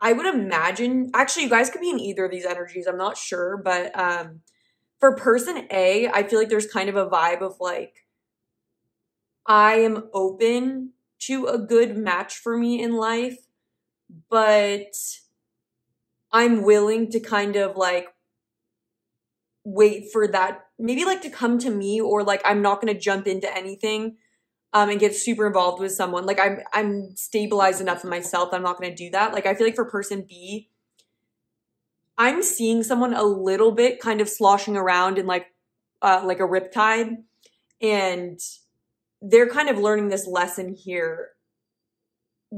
I would imagine actually, you guys could be in either of these energies. I'm not sure, but um, for person A, I feel like there's kind of a vibe of like, I am open to a good match for me in life but I'm willing to kind of like wait for that maybe like to come to me or like I'm not going to jump into anything um and get super involved with someone. Like I'm I'm stabilized enough in myself I'm not going to do that. Like I feel like for person B I'm seeing someone a little bit kind of sloshing around in like uh like a riptide and they're kind of learning this lesson here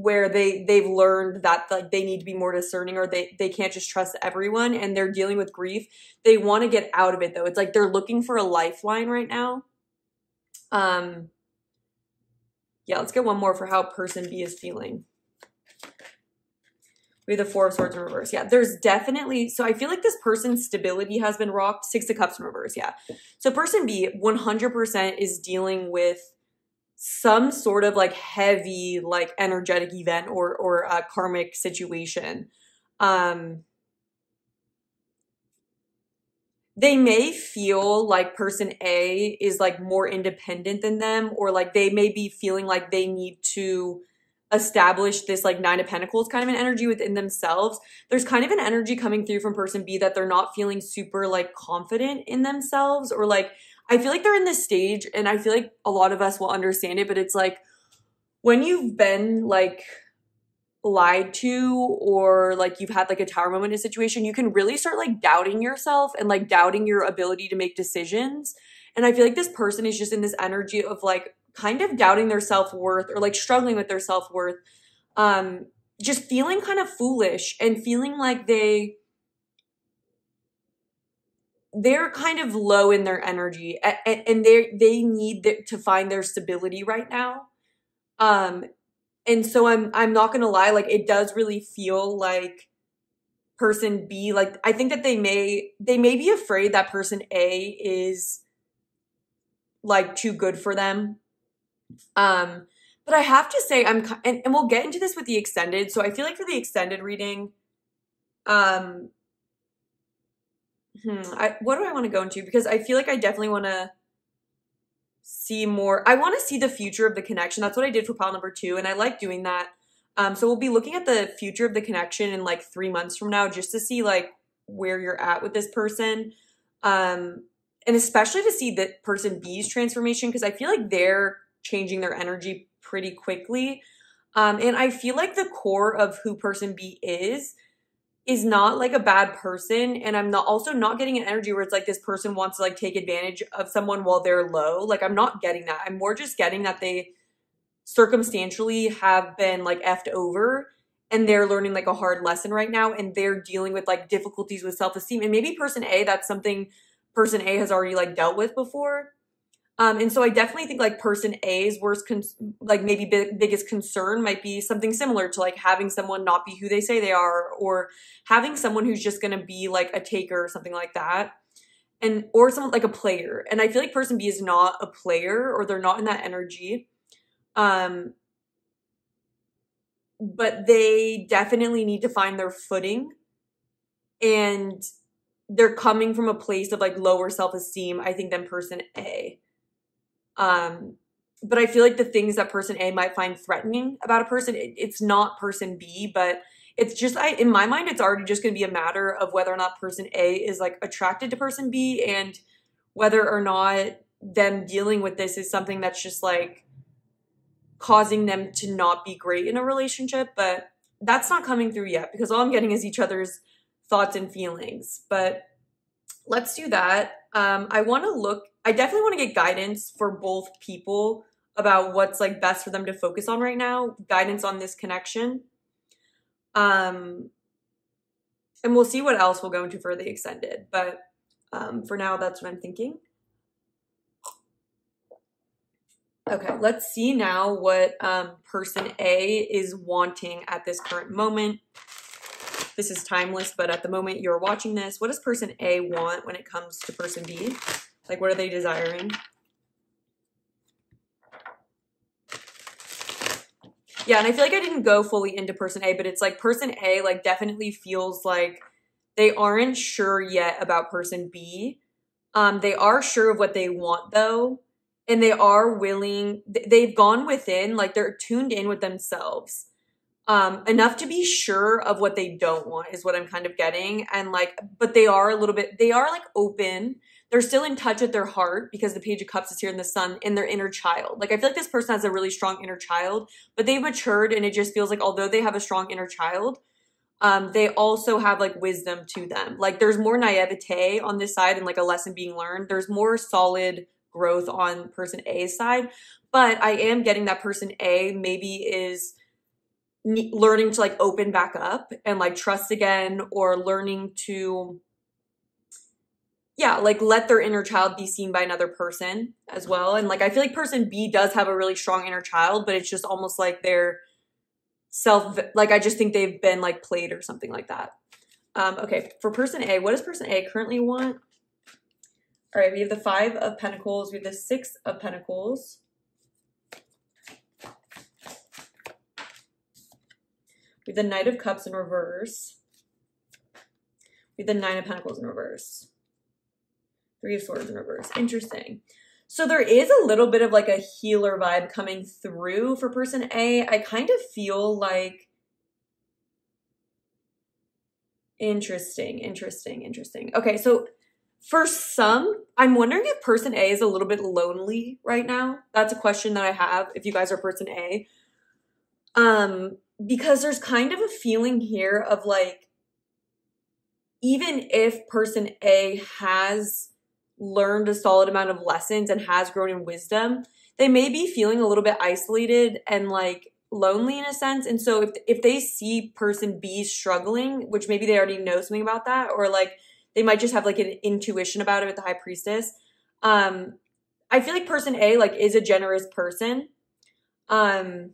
where they they've learned that like they need to be more discerning or they they can't just trust everyone and they're dealing with grief they want to get out of it though. It's like they're looking for a lifeline right now. Um yeah let's get one more for how person b is feeling. We have the four of swords in reverse. Yeah there's definitely so i feel like this person's stability has been rocked. Six of cups in reverse yeah. So person b 100% is dealing with some sort of like heavy like energetic event or or a karmic situation um they may feel like person A is like more independent than them, or like they may be feeling like they need to establish this like nine of pentacles kind of an energy within themselves. There's kind of an energy coming through from person B that they're not feeling super like confident in themselves, or like I feel like they're in this stage, and I feel like a lot of us will understand it, but it's like when you've been like lied to or like you've had like a tower moment in a situation, you can really start like doubting yourself and like doubting your ability to make decisions. And I feel like this person is just in this energy of like kind of doubting their self worth or like struggling with their self worth. Um, just feeling kind of foolish and feeling like they they're kind of low in their energy and, and they they need to find their stability right now. Um and so I'm I'm not to lie like it does really feel like person B like I think that they may they may be afraid that person A is like too good for them. Um but I have to say I'm and, and we'll get into this with the extended. So I feel like for the extended reading um hmm, I, what do I want to go into because I feel like I definitely want to see more I want to see the future of the connection. That's what I did for pile number 2 and I like doing that um, so we'll be looking at the future of the connection in like three months from now, just to see like where you're at with this person. Um, and especially to see that person B's transformation, because I feel like they're changing their energy pretty quickly. Um, and I feel like the core of who person B is is not like a bad person and i'm not also not getting an energy where it's like this person wants to like take advantage of someone while they're low. Like i'm not getting that. I'm more just getting that they circumstantially have been like effed over and they're learning like a hard lesson right now and they're dealing with like difficulties with self-esteem. And maybe person a that's something person a has already like dealt with before um, and so I definitely think like person A's worst, con- like maybe big, biggest concern might be something similar to like having someone not be who they say they are, or having someone who's just gonna be like a taker or something like that, and or someone like a player. And I feel like person B is not a player, or they're not in that energy. Um, but they definitely need to find their footing and they're coming from a place of like lower self-esteem i think than person a um but i feel like the things that person a might find threatening about a person it, it's not person b but it's just i in my mind it's already just going to be a matter of whether or not person a is like attracted to person b and whether or not them dealing with this is something that's just like causing them to not be great in a relationship, but that's not coming through yet because all I'm getting is each other's thoughts and feelings. But let's do that. Um, I want to look, I definitely want to get guidance for both people about what's like best for them to focus on right now, guidance on this connection. Um, and we'll see what else we'll go into for the extended. But um, for now, that's what I'm thinking. Okay, let's see now what um, person A is wanting at this current moment. This is timeless, but at the moment you're watching this, what does person A want when it comes to person B? Like, what are they desiring? Yeah, and I feel like I didn't go fully into person A, but it's like person A, like, definitely feels like they aren't sure yet about person B. Um, they are sure of what they want, though and they are willing they've gone within like they're tuned in with themselves um enough to be sure of what they don't want is what i'm kind of getting and like but they are a little bit they are like open they're still in touch with their heart because the page of cups is here in the sun in their inner child like i feel like this person has a really strong inner child but they've matured and it just feels like although they have a strong inner child um, they also have like wisdom to them like there's more naivete on this side and like a lesson being learned there's more solid growth on person A's side. But I am getting that person A maybe is learning to like open back up and like trust again or learning to yeah like let their inner child be seen by another person as well and like i feel like person b does have a really strong inner child but it's just almost like they're self like i just think they've been like played or something like that um okay for person a what does person a currently want all right, we have the Five of Pentacles. We have the Six of Pentacles. We have the Knight of Cups in reverse. We have the Nine of Pentacles in reverse. Three of Swords in reverse. Interesting. So there is a little bit of like a healer vibe coming through for person A. I kind of feel like interesting, interesting, interesting. Okay, so for some, I'm wondering if person A is a little bit lonely right now. That's a question that I have if you guys are person A. Um, because there's kind of a feeling here of like, even if person A has learned a solid amount of lessons and has grown in wisdom, they may be feeling a little bit isolated and like lonely in a sense. And so if if they see person B struggling, which maybe they already know something about that, or like they might just have like an intuition about it with the high priestess. Um, I feel like person A like is a generous person. Um,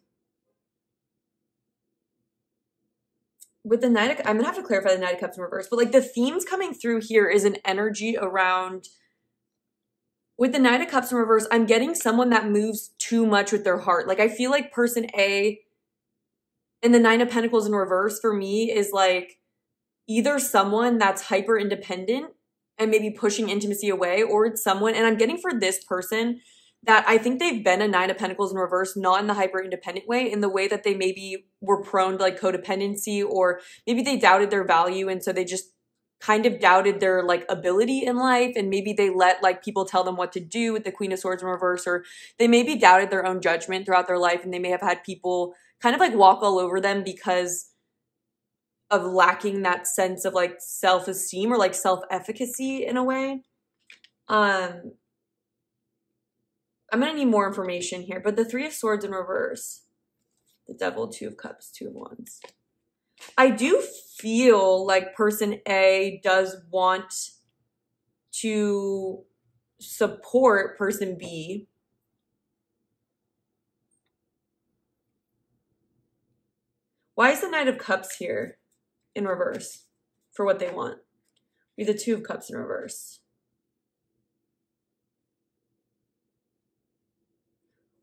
with the Knight of, I'm gonna have to clarify the Knight of Cups in reverse, but like the themes coming through here is an energy around with the Knight of Cups in reverse, I'm getting someone that moves too much with their heart. Like I feel like person A and the Nine of Pentacles in reverse for me is like either someone that's hyper independent and maybe pushing intimacy away, or it's someone, and I'm getting for this person that I think they've been a Nine of Pentacles in reverse, not in the hyper independent way, in the way that they maybe were prone to like codependency, or maybe they doubted their value, and so they just kind of doubted their like ability in life and maybe they let like people tell them what to do with the queen of swords in reverse or they maybe doubted their own judgment throughout their life and they may have had people kind of like walk all over them because of lacking that sense of like self-esteem or like self-efficacy in a way. Um i'm gonna need more information here but the three of swords in reverse the devil two of cups two of wands. I do feel like person A does want to support person B. Why is the Knight of Cups here in reverse for what they want? Be the Two of Cups in reverse.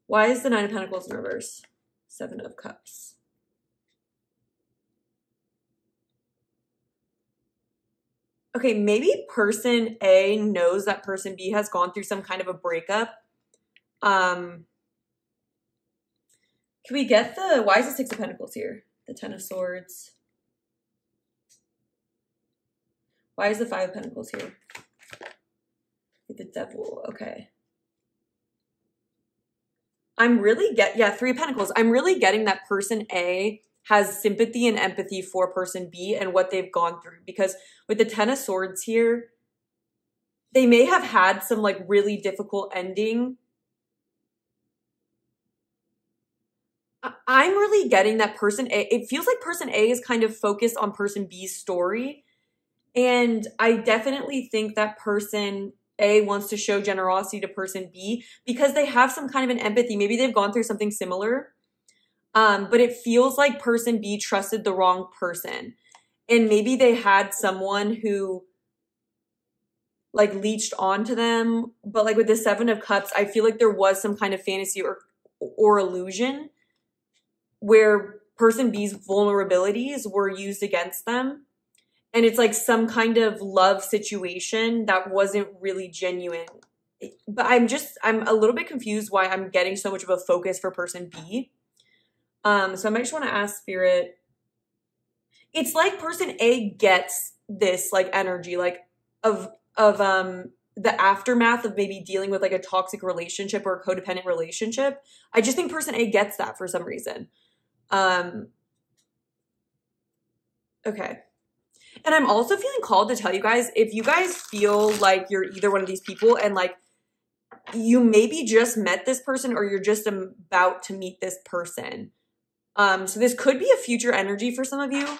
Why is the Nine of Pentacles in reverse? Seven of Cups. Okay, maybe person A knows that person B has gone through some kind of a breakup. Um, can we get the, why is the Six of Pentacles here? The Ten of Swords. Why is the Five of Pentacles here? The Devil, okay. I'm really get, yeah, Three of Pentacles. I'm really getting that person A has sympathy and empathy for person B and what they've gone through. Because with the Ten of Swords here, they may have had some like really difficult ending. I'm really getting that person A, it feels like person A is kind of focused on person B's story. And I definitely think that person A wants to show generosity to person B because they have some kind of an empathy. Maybe they've gone through something similar um, but it feels like person B trusted the wrong person. And maybe they had someone who like leeched onto them. But like with the seven of cups, I feel like there was some kind of fantasy or or illusion where person B's vulnerabilities were used against them. And it's like some kind of love situation that wasn't really genuine. But I'm just, I'm a little bit confused why I'm getting so much of a focus for person B um, so I might just want to ask Spirit. It's like person A gets this like energy, like of of um the aftermath of maybe dealing with like a toxic relationship or a codependent relationship. I just think person A gets that for some reason. Um okay. And I'm also feeling called to tell you guys if you guys feel like you're either one of these people and like you maybe just met this person or you're just about to meet this person um, so this could be a future energy for some of you.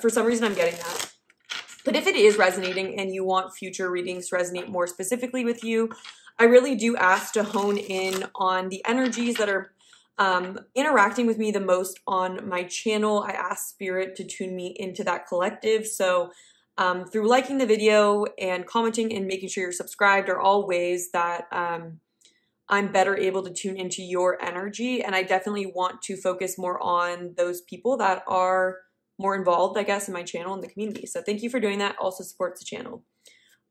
For some reason, I'm getting that. But if it is resonating and you want future readings to resonate more specifically with you, I really do ask to hone in on the energies that are um, interacting with me the most on my channel. I ask Spirit to tune me into that collective. So um, through liking the video and commenting and making sure you're subscribed are all ways that um, I'm better able to tune into your energy. And I definitely want to focus more on those people that are more involved, I guess, in my channel and the community. So thank you for doing that. Also supports the channel.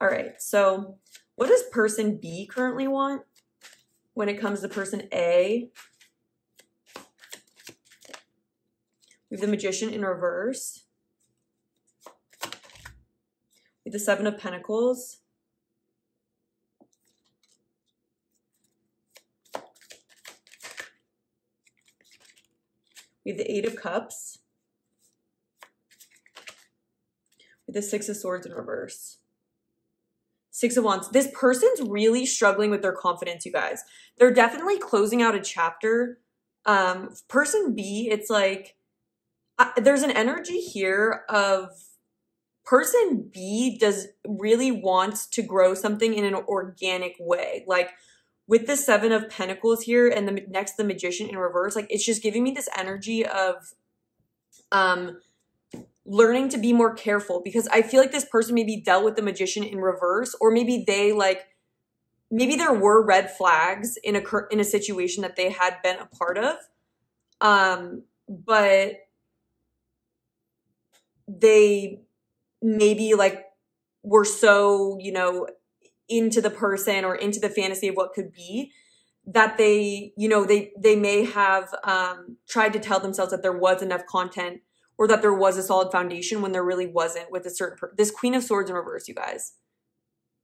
All right. So what does person B currently want when it comes to person A? We have the Magician in reverse. We have the Seven of Pentacles. We have the Eight of Cups. With the Six of Swords in reverse. Six of Wands. This person's really struggling with their confidence, you guys. They're definitely closing out a chapter. Um, person B, it's like there's an energy here of person B does really wants to grow something in an organic way. Like with the seven of pentacles here and the next the magician in reverse, like it's just giving me this energy of um learning to be more careful because I feel like this person maybe dealt with the magician in reverse or maybe they like maybe there were red flags in a in a situation that they had been a part of um but they maybe like were so you know into the person or into the fantasy of what could be that they you know they they may have um tried to tell themselves that there was enough content or that there was a solid foundation when there really wasn't with a certain per- this queen of swords in reverse you guys.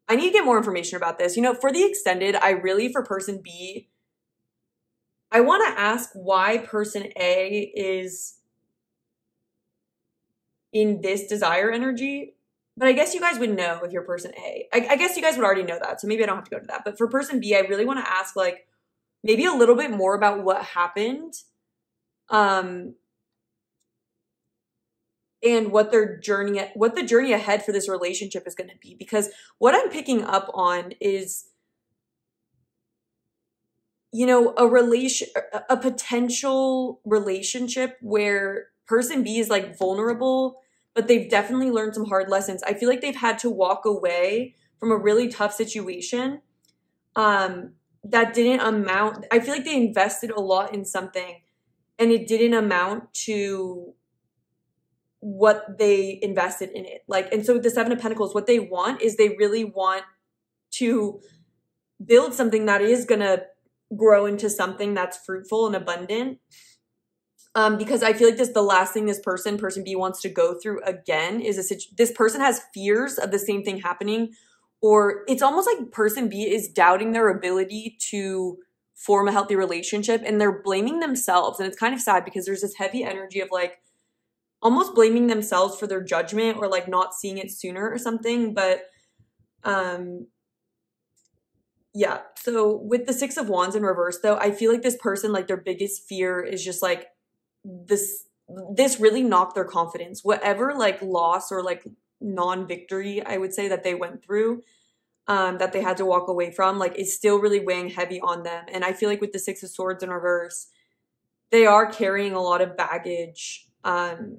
I need to get more information about this. You know for the extended i really for person b i want to ask why person a is in this desire energy but i guess you guys would know if you're person a. I, I guess you guys would already know that so maybe i don't have to go to that. But for person b i really want to ask like maybe a little bit more about what happened um and what their journey what the journey ahead for this relationship is going to be. Because what i'm picking up on is you know a relation a potential relationship where person b is like vulnerable but they've definitely learned some hard lessons i feel like they've had to walk away from a really tough situation um that didn't amount i feel like they invested a lot in something and it didn't amount to what they invested in it. Like, and so the Seven of Pentacles, what they want is they really want to build something that is going to grow into something that's fruitful and abundant. Um, because I feel like this the last thing this person, person B, wants to go through again is a situ- this person has fears of the same thing happening, or it's almost like person B is doubting their ability to form a healthy relationship and they're blaming themselves. And it's kind of sad because there's this heavy energy of like, almost blaming themselves for their judgment or like not seeing it sooner or something but um yeah so with the six of wands in reverse though i feel like this person like their biggest fear is just like this this really knocked their confidence whatever like loss or like non-victory i would say that they went through um that they had to walk away from like is still really weighing heavy on them and i feel like with the six of swords in reverse they are carrying a lot of baggage um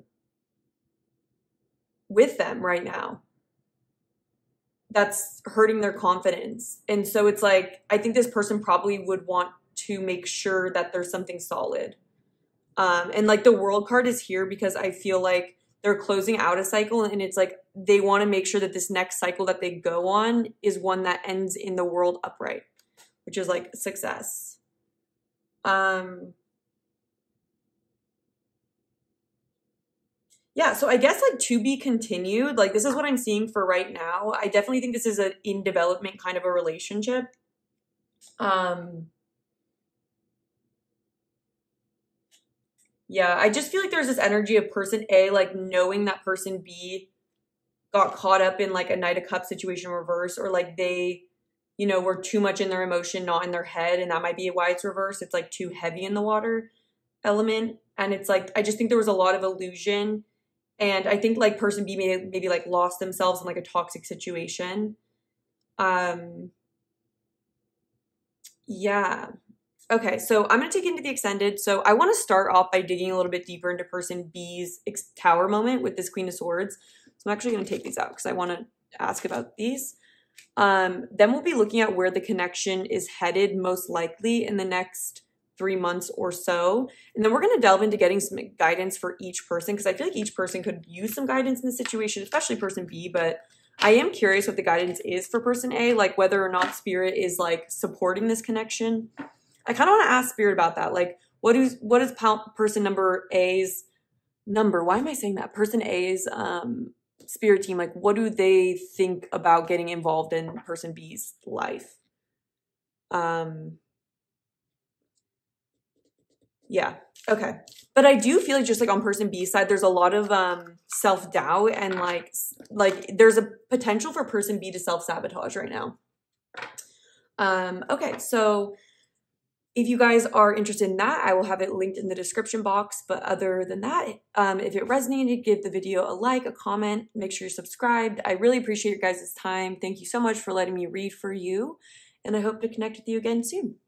with them right now that's hurting their confidence. And so it's like, I think this person probably would want to make sure that there's something solid. Um, and like the world card is here because I feel like they're closing out a cycle and it's like they want to make sure that this next cycle that they go on is one that ends in the world upright, which is like success. Um, yeah, so I guess like to be continued, like this is what I'm seeing for right now. I definitely think this is a in development kind of a relationship. Um Yeah, I just feel like there's this energy of person A like knowing that person B got caught up in like a Knight of Cups situation reverse or like they you know were too much in their emotion, not in their head and that might be why it's reverse. It's like too heavy in the water element and it's like I just think there was a lot of illusion and i think like person b maybe, maybe like lost themselves in like a toxic situation um yeah okay so i'm going to take into the extended so i want to start off by digging a little bit deeper into person b's tower moment with this queen of swords so i'm actually going to take these out because i want to ask about these um then we'll be looking at where the connection is headed most likely in the next three months or so. And then we're going to delve into getting some guidance for each person because I feel like each person could use some guidance in the situation, especially person B. But I am curious what the guidance is for person A, like whether or not spirit is like supporting this connection. I kind of want to ask spirit about that. Like, what is what is person number A's number? Why am I saying that? Person A's um, spirit team. Like, what do they think about getting involved in person B's life? Um, yeah. Okay. But I do feel like just like on person B side, there's a lot of um self doubt and like like there's a potential for person B to self sabotage right now. Um. Okay. So if you guys are interested in that, I will have it linked in the description box. But other than that, um, if it resonated, give the video a like, a comment, make sure you're subscribed. I really appreciate your guys' time. Thank you so much for letting me read for you, and I hope to connect with you again soon.